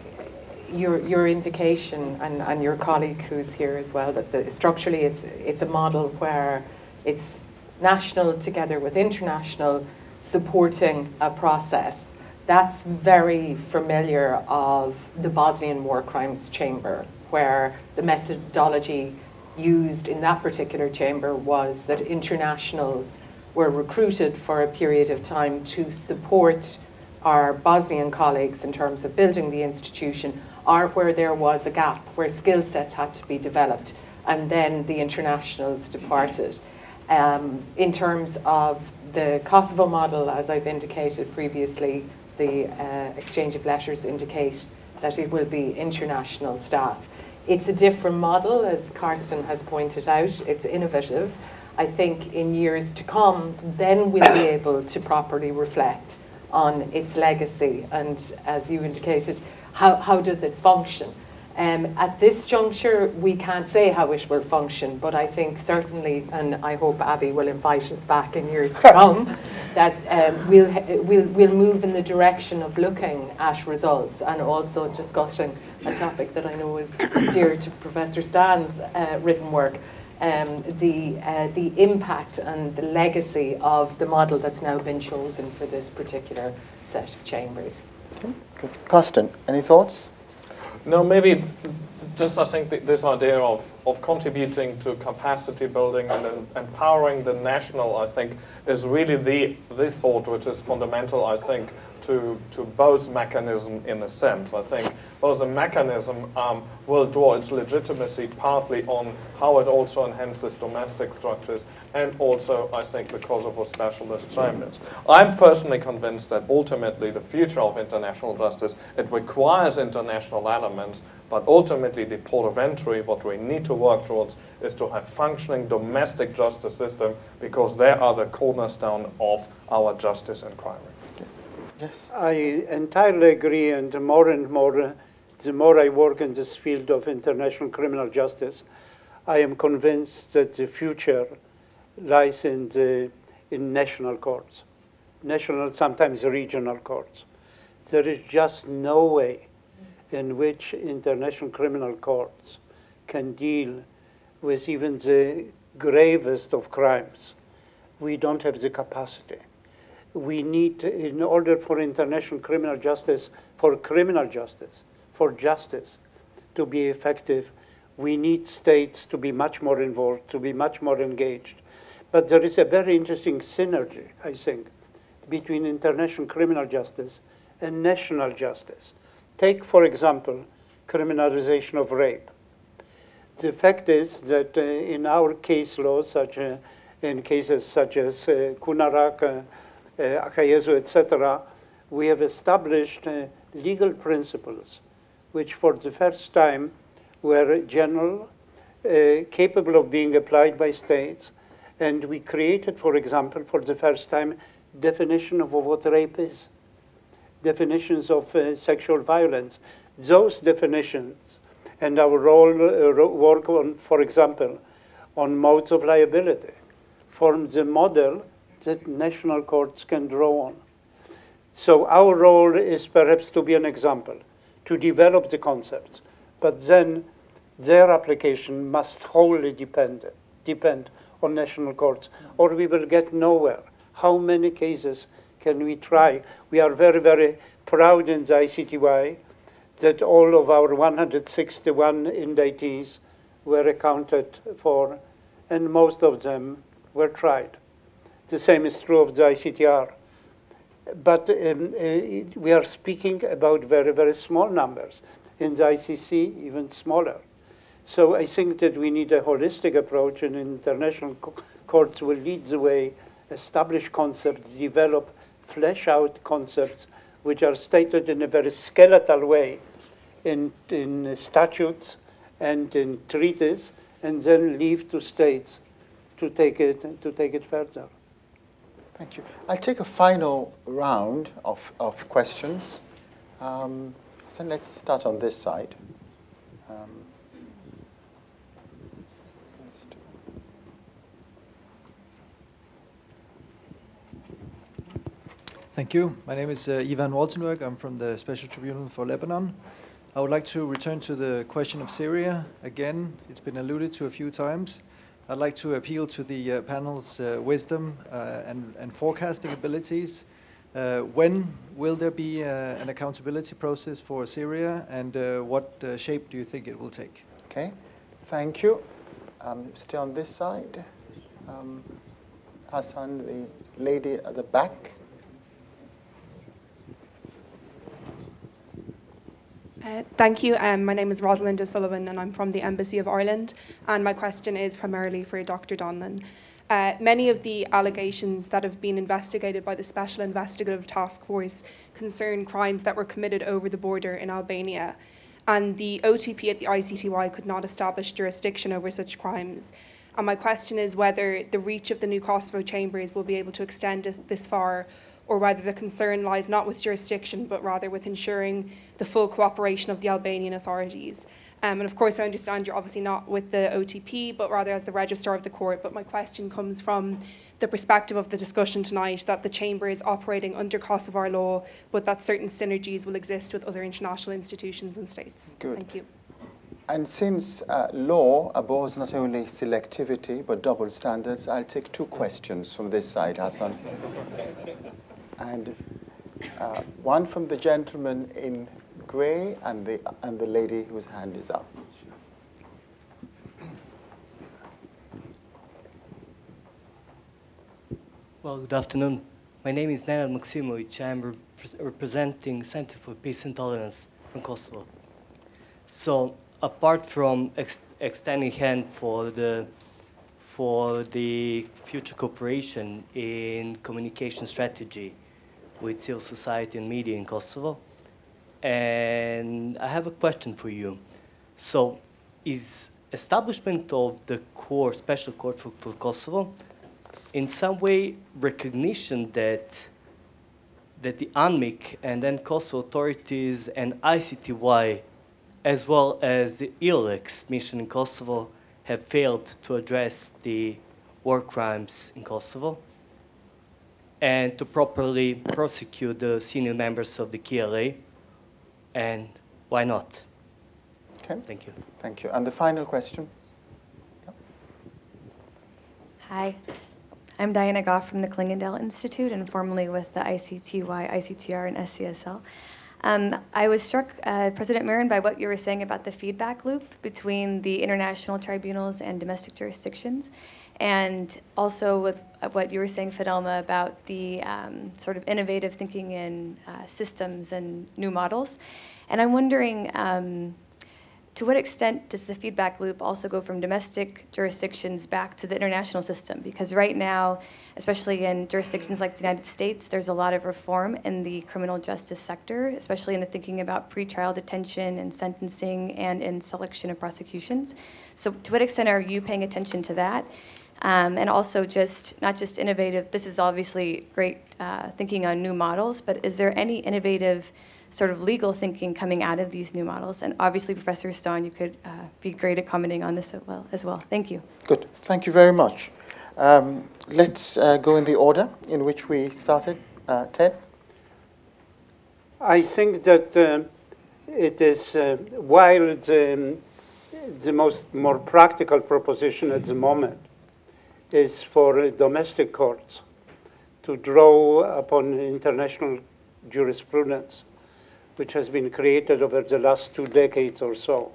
S3: your, your indication, and, and your colleague who's here as well, that the, structurally it's, it's a model where it's national together with international supporting a process. That's very familiar of the Bosnian War Crimes Chamber, where the methodology used in that particular chamber was that internationals were recruited for a period of time to support our Bosnian colleagues in terms of building the institution, or where there was a gap, where skill sets had to be developed, and then the internationals departed. Um, in terms of the Kosovo model, as I've indicated previously, the uh, exchange of letters indicate that it will be international staff. It's a different model, as Carsten has pointed out. It's innovative. I think in years to come, then we'll be able to properly reflect on its legacy and, as you indicated, how, how does it function? Um, at this juncture, we can't say how it will function, but I think certainly, and I hope Abi will invite us back in years to come, that um, we'll, we'll, we'll move in the direction of looking at results and also discussing a topic that I know is dear to Professor Stahn's uh, written work, um, the, uh, the impact and the legacy of the model that's now been chosen for this particular set of chambers.
S1: Okay. Carsten, any thoughts?
S4: No, maybe just I think th this idea of, of contributing to capacity building and empowering the national, I think, is really the, the thought which is fundamental, I think, to, to both mechanism in a sense. I think both the mechanism um, will draw its legitimacy partly on how it also enhances domestic structures and also, I think, because of the Kosovo specialist chambers. I'm personally convinced that ultimately the future of international justice, it requires international elements, but ultimately the port of entry, what we need to work towards is to have functioning domestic justice system because they are the cornerstone of our justice inquiry.
S2: Yes. I entirely agree, and more and more, uh, the more I work in this field of international criminal justice, I am convinced that the future lies in the in national courts, national, sometimes regional courts. There is just no way in which international criminal courts can deal with even the gravest of crimes. We don't have the capacity we need, in order for international criminal justice, for criminal justice, for justice to be effective, we need states to be much more involved, to be much more engaged. But there is a very interesting synergy, I think, between international criminal justice and national justice. Take, for example, criminalization of rape. The fact is that uh, in our case law, such uh, in cases such as uh, Kunarak, uh, Akayesu, etc., we have established uh, legal principles which for the first time were general, uh, capable of being applied by states, and we created, for example, for the first time, definition of what rape is, definitions of uh, sexual violence. Those definitions and our role, uh, work on, for example, on modes of liability, form the model that national courts can draw on. So our role is perhaps to be an example, to develop the concepts, but then their application must wholly depend, depend on national courts, or we will get nowhere. How many cases can we try? We are very, very proud in the ICTY that all of our 161 indictees were accounted for, and most of them were tried. The same is true of the ICTR. But um, uh, we are speaking about very, very small numbers. In the ICC, even smaller. So I think that we need a holistic approach, and international co courts will lead the way, establish concepts, develop, flesh out concepts, which are stated in a very skeletal way in, in statutes and in treaties, and then leave to states to take it, to take it further.
S1: Thank you. I'll take a final round of, of questions. Um, so let's start on this side. Um,
S16: Thank you. My name is uh, Ivan Waltenberg. I'm from the Special Tribunal for Lebanon. I would like to return to the question of Syria. Again, it's been alluded to a few times. I'd like to appeal to the uh, panel's uh, wisdom uh, and, and, forecasting abilities. Uh, when will there be uh, an accountability process for Syria, and what shape do you think it will take?
S1: Okay, thank you. Um, stay on this side. Um, Hassan, the lady at the back.
S17: Uh, thank you. Um, my name is Rosalind O'Sullivan and I'm from the Embassy of Ireland. And my question is primarily for Dr. Donlon. Uh, many of the allegations that have been investigated by the Special Investigative Task Force concern crimes that were committed over the border in Albania. And the OTP at the ICTY could not establish jurisdiction over such crimes. And my question is whether the reach of the new Kosovo chambers will be able to extend this far or whether the concern lies not with jurisdiction but rather with ensuring the full cooperation of the Albanian authorities. Um, and of course, I understand you're obviously not with the OTP, but rather as the registrar of the court. But my question comes from the perspective of the discussion tonight that the Chamber is operating under Kosovar law, but that certain synergies will exist with other international institutions and states.
S1: Good.
S17: Thank you.
S1: And since uh, law abhors not only selectivity but double standards, I'll take two questions from this side, Hassan and uh, one from the gentleman in gray and the, and the lady whose hand is up.
S18: Well, good afternoon. My name is Nenad Maksimovic. I'm rep representing Center for Peace and Tolerance from Kosovo. So, apart from ex extending hand for the for the future cooperation in communication strategy with civil society and media in Kosovo. And I have a question for you. So, is establishment of the core special court for, for Kosovo in some way recognition that that the UNMIK and then Kosovo authorities and ICTY, as well as the EULEX mission in Kosovo, have failed to address the war crimes in Kosovo? And to properly prosecute the senior members of the KLA, and why not?
S1: Okay.
S18: Thank you.
S1: Thank you. And the final question?
S19: Hi. I'm Diana Goff from the Clingendael Institute and formerly with the ICTY, ICTR, and SCSL. Um, I was struck, uh, President Meron, by what you were saying about the feedback loop between the international tribunals and domestic jurisdictions and also with what you were saying, Fidelma, about the um, sort of innovative thinking in uh, systems and new models. And I'm wondering, um, to what extent does the feedback loop also go from domestic jurisdictions back to the international system? Because right now, especially in jurisdictions like the United States, there's a lot of reform in the criminal justice sector, especially in the thinking about pretrial detention and sentencing and in selection of prosecutions. So to what extent are you paying attention to that? Um, and also just not just innovative, this is obviously great uh, thinking on new models, but is there any innovative sort of legal thinking coming out of these new models? And obviously, Professor Stahn, you could uh, be great at commenting on this as well. As well. Thank you.
S1: Good. Thank you very much. Um, let's uh, go in the order in which we started. Uh, Ted?
S2: I think that uh, it is, uh, while the, the most more practical proposition at the moment is for domestic courts to draw upon international jurisprudence, which has been created over the last two decades or so.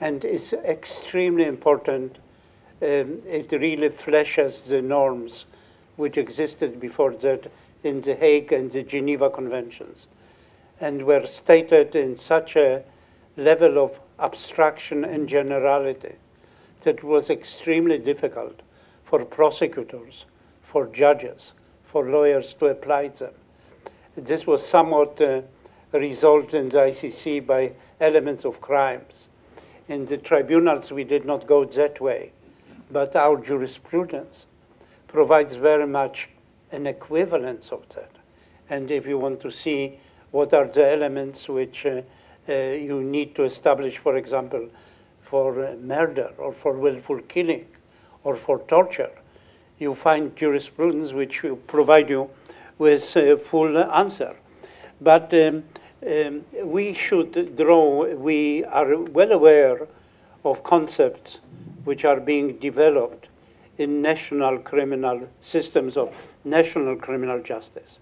S2: And it's extremely important. Um, it really fleshes the norms which existed before that in the Hague and the Geneva Conventions, and were stated in such a level of abstraction and generality that it was extremely difficult for prosecutors, for judges, for lawyers to apply them. This was somewhat uh, resolved in the ICC by elements of crimes. In the tribunals, we did not go that way, but our jurisprudence provides very much an equivalence of that. And if you want to see what are the elements which uh, uh, you need to establish, for example, for uh, murder or for willful killing, or for torture, you find jurisprudence which will provide you with a full answer. But um, um, we should draw, we are well aware of concepts which are being developed in national criminal systems of national criminal justice.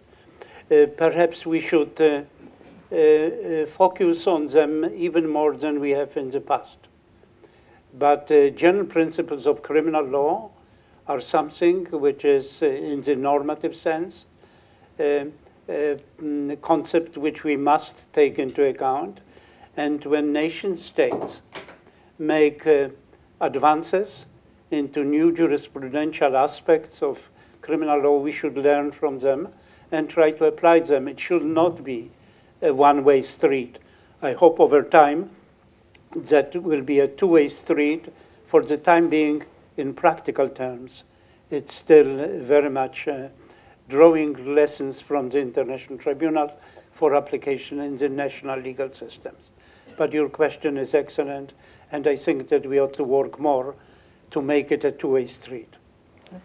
S2: Uh, perhaps we should uh, uh, uh focus on them even more than we have in the past. But uh, general principles of criminal law are something which is, uh, in the normative sense, a um, uh, mm, concept which we must take into account. And when nation states make uh, advances into new jurisprudential aspects of criminal law, we should learn from them and try to apply them. It should not be a one-way street. I hope over time that will be a two-way street for the time being in practical terms. It's still very much uh, drawing lessons from the International Tribunal for application in the national legal systems. But your question is excellent, and I think that we ought to work more to make it a two-way street.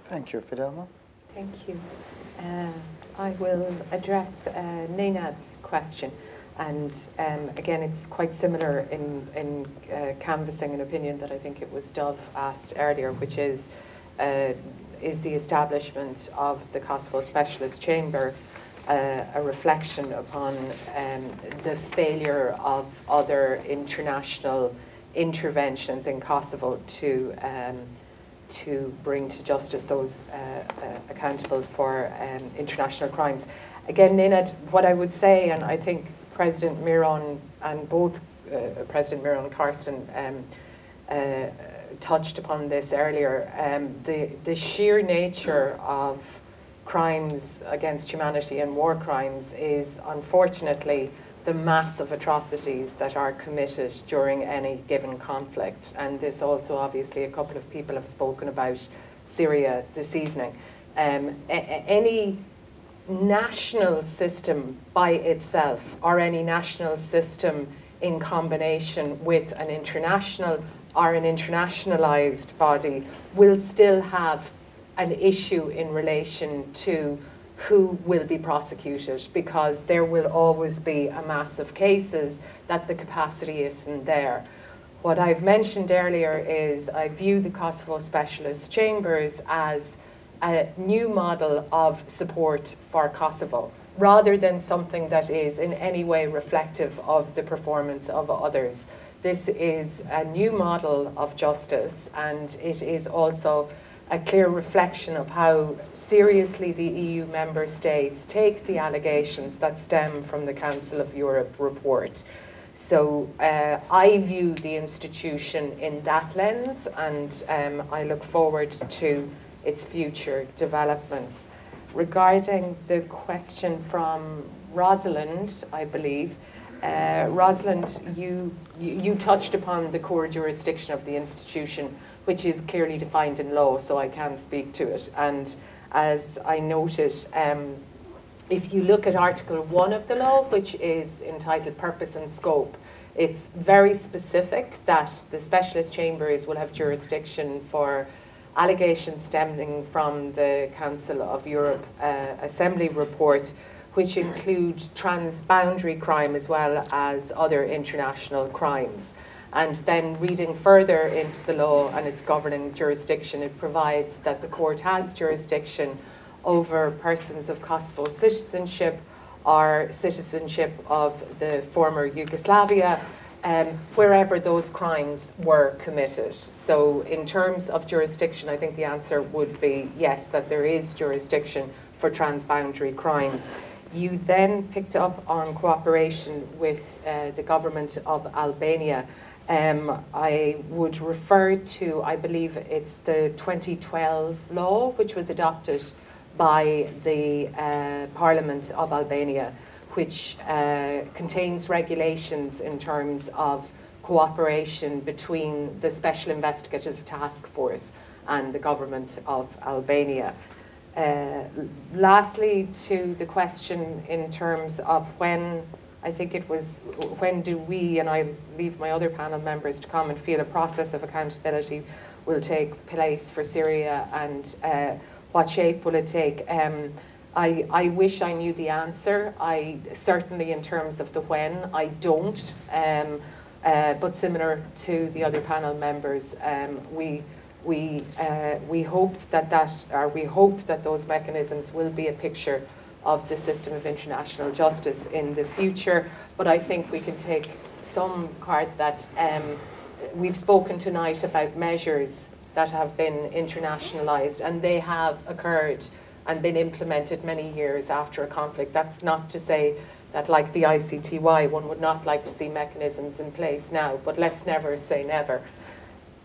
S1: Thank you, Fidelma.
S3: Thank you. Uh, I will address uh, Nenad's question. And um, again, it's quite similar in, in uh, canvassing an opinion that I think it was Dov asked earlier, which is, uh, is the establishment of the Kosovo Specialist Chamber uh, a reflection upon um, the failure of other international interventions in Kosovo to, um, to bring to justice those uh, uh, accountable for um, international crimes. Again, Nenad, what I would say, and I think President Meron and both uh, President Meron and Carsten um, uh, touched upon this earlier. Um, the, the sheer nature of crimes against humanity and war crimes is unfortunately the massive atrocities that are committed during any given conflict. And this also, obviously, a couple of people have spoken about Syria this evening. Um, any national system by itself or any national system in combination with an international or an internationalized body will still have an issue in relation to who will be prosecuted because there will always be a mass of cases that the capacity isn't there. What I've mentioned earlier is I view the Kosovo Specialist Chambers as a new model of support for Kosovo rather than something that is in any way reflective of the performance of others. This is a new model of justice and it is also a clear reflection of how seriously the EU member states take the allegations that stem from the Council of Europe report. So uh, I view the institution in that lens, and um, I look forward to its future developments. Regarding the question from Rosalind, I believe, uh, Rosalind, you, you, you touched upon the core jurisdiction of the institution, which is clearly defined in law, so I can speak to it. And as I noted, um, if you look at Article 1 of the law, which is entitled Purpose and Scope, it's very specific that the specialist chambers will have jurisdiction for allegations stemming from the Council of Europe uh, Assembly report, which include transboundary crime as well as other international crimes. And then reading further into the law and its governing jurisdiction, it provides that the court has jurisdiction over persons of Kosovo citizenship or citizenship of the former Yugoslavia, um, wherever those crimes were committed. So in terms of jurisdiction, I think the answer would be yes, that there is jurisdiction for transboundary crimes. You then picked up on cooperation with uh, the government of Albania. Um, I would refer to, I believe it's the 2012 law, which was adopted by the uh, Parliament of Albania, which uh, contains regulations in terms of cooperation between the Special Investigative Task Force and the government of Albania. Uh, lastly, to the question in terms of when I think it was when do we, and I leave my other panel members to come and feel a process of accountability will take place for Syria and uh, what shape will it take? Um, I, I wish I knew the answer. I certainly, in terms of the when, I don't. Um, uh, but similar to the other panel members, um, we we uh, we hope that that or we hope that those mechanisms will be a picture of the system of international justice in the future. But I think we can take some card that um, we've spoken tonight about measures that have been internationalized and they have occurred and been implemented many years after a conflict. That's not to say that like the ICTY, one would not like to see mechanisms in place now, but let's never say never.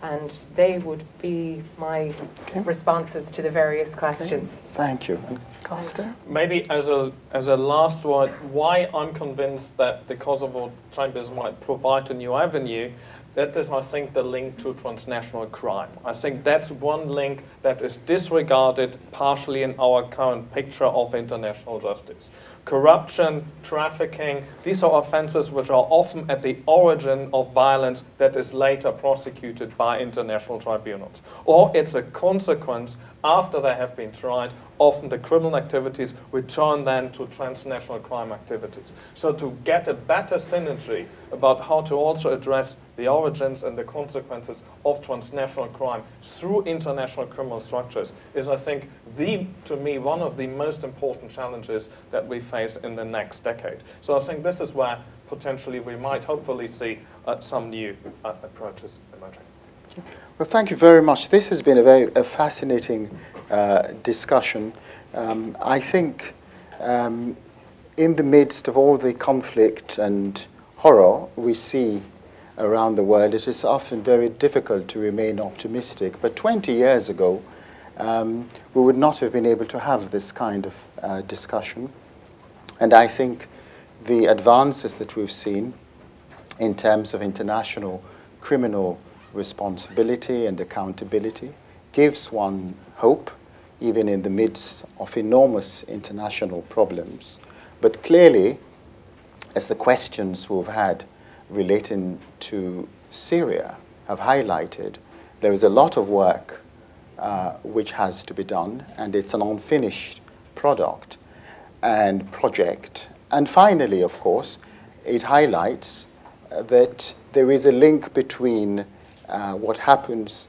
S3: And they would be my okay. responses to the various questions.
S1: Okay. Thank you. Carsten?
S4: Maybe as a, as a last word, why I'm convinced that the Kosovo chambers might provide a new avenue that is, I think, the link to transnational crime. I think that's one link that is disregarded partially in our current picture of international justice. Corruption, trafficking, these are offenses which are often at the origin of violence that is later prosecuted by international tribunals. Or it's a consequence after they have been tried, often the criminal activities return then to transnational crime activities. So to get a better synergy about how to also address the origins and the consequences of transnational crime through international criminal structures is, I think, the, to me, one of the most important challenges that we face in the next decade. So I think this is where potentially we might hopefully see uh, some new uh, approaches emerging.
S1: Well, thank you very much. This has been a very a fascinating uh, discussion. Um, I think um, in the midst of all the conflict and horror we see around the world, it is often very difficult to remain optimistic. But 20 years ago, um, we would not have been able to have this kind of uh, discussion. And I think the advances that we've seen in terms of international criminal responsibility and accountability gives one hope, even in the midst of enormous international problems. But clearly, as the questions we've had relating to Syria have highlighted, there is a lot of work uh, which has to be done, and it's an unfinished product and project. And finally, of course, it highlights uh, that there is a link between uh, what happens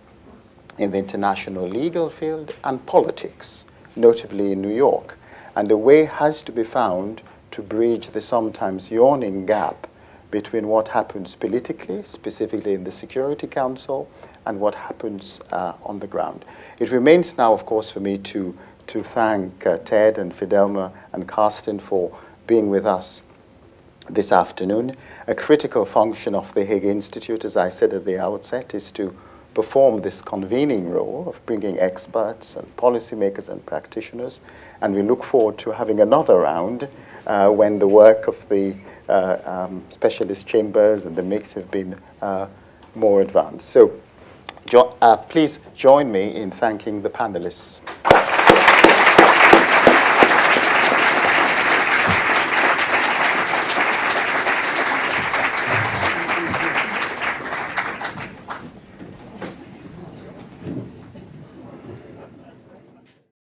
S1: in the international legal field and politics, notably in New York. And a way has to be found to bridge the sometimes yawning gap between what happens politically, specifically in the Security Council, and what happens uh, on the ground. It remains now, of course, for me to, to thank uh, Ted and Fidelma and Carsten for being with us this afternoon. A critical function of the Hague Institute, as I said at the outset, is to perform this convening role of bringing experts and policymakers and practitioners. And we look forward to having another round uh, when the work of the uh, um, specialist chambers and the MICT have been uh, more advanced. So jo uh, please join me in thanking the panelists.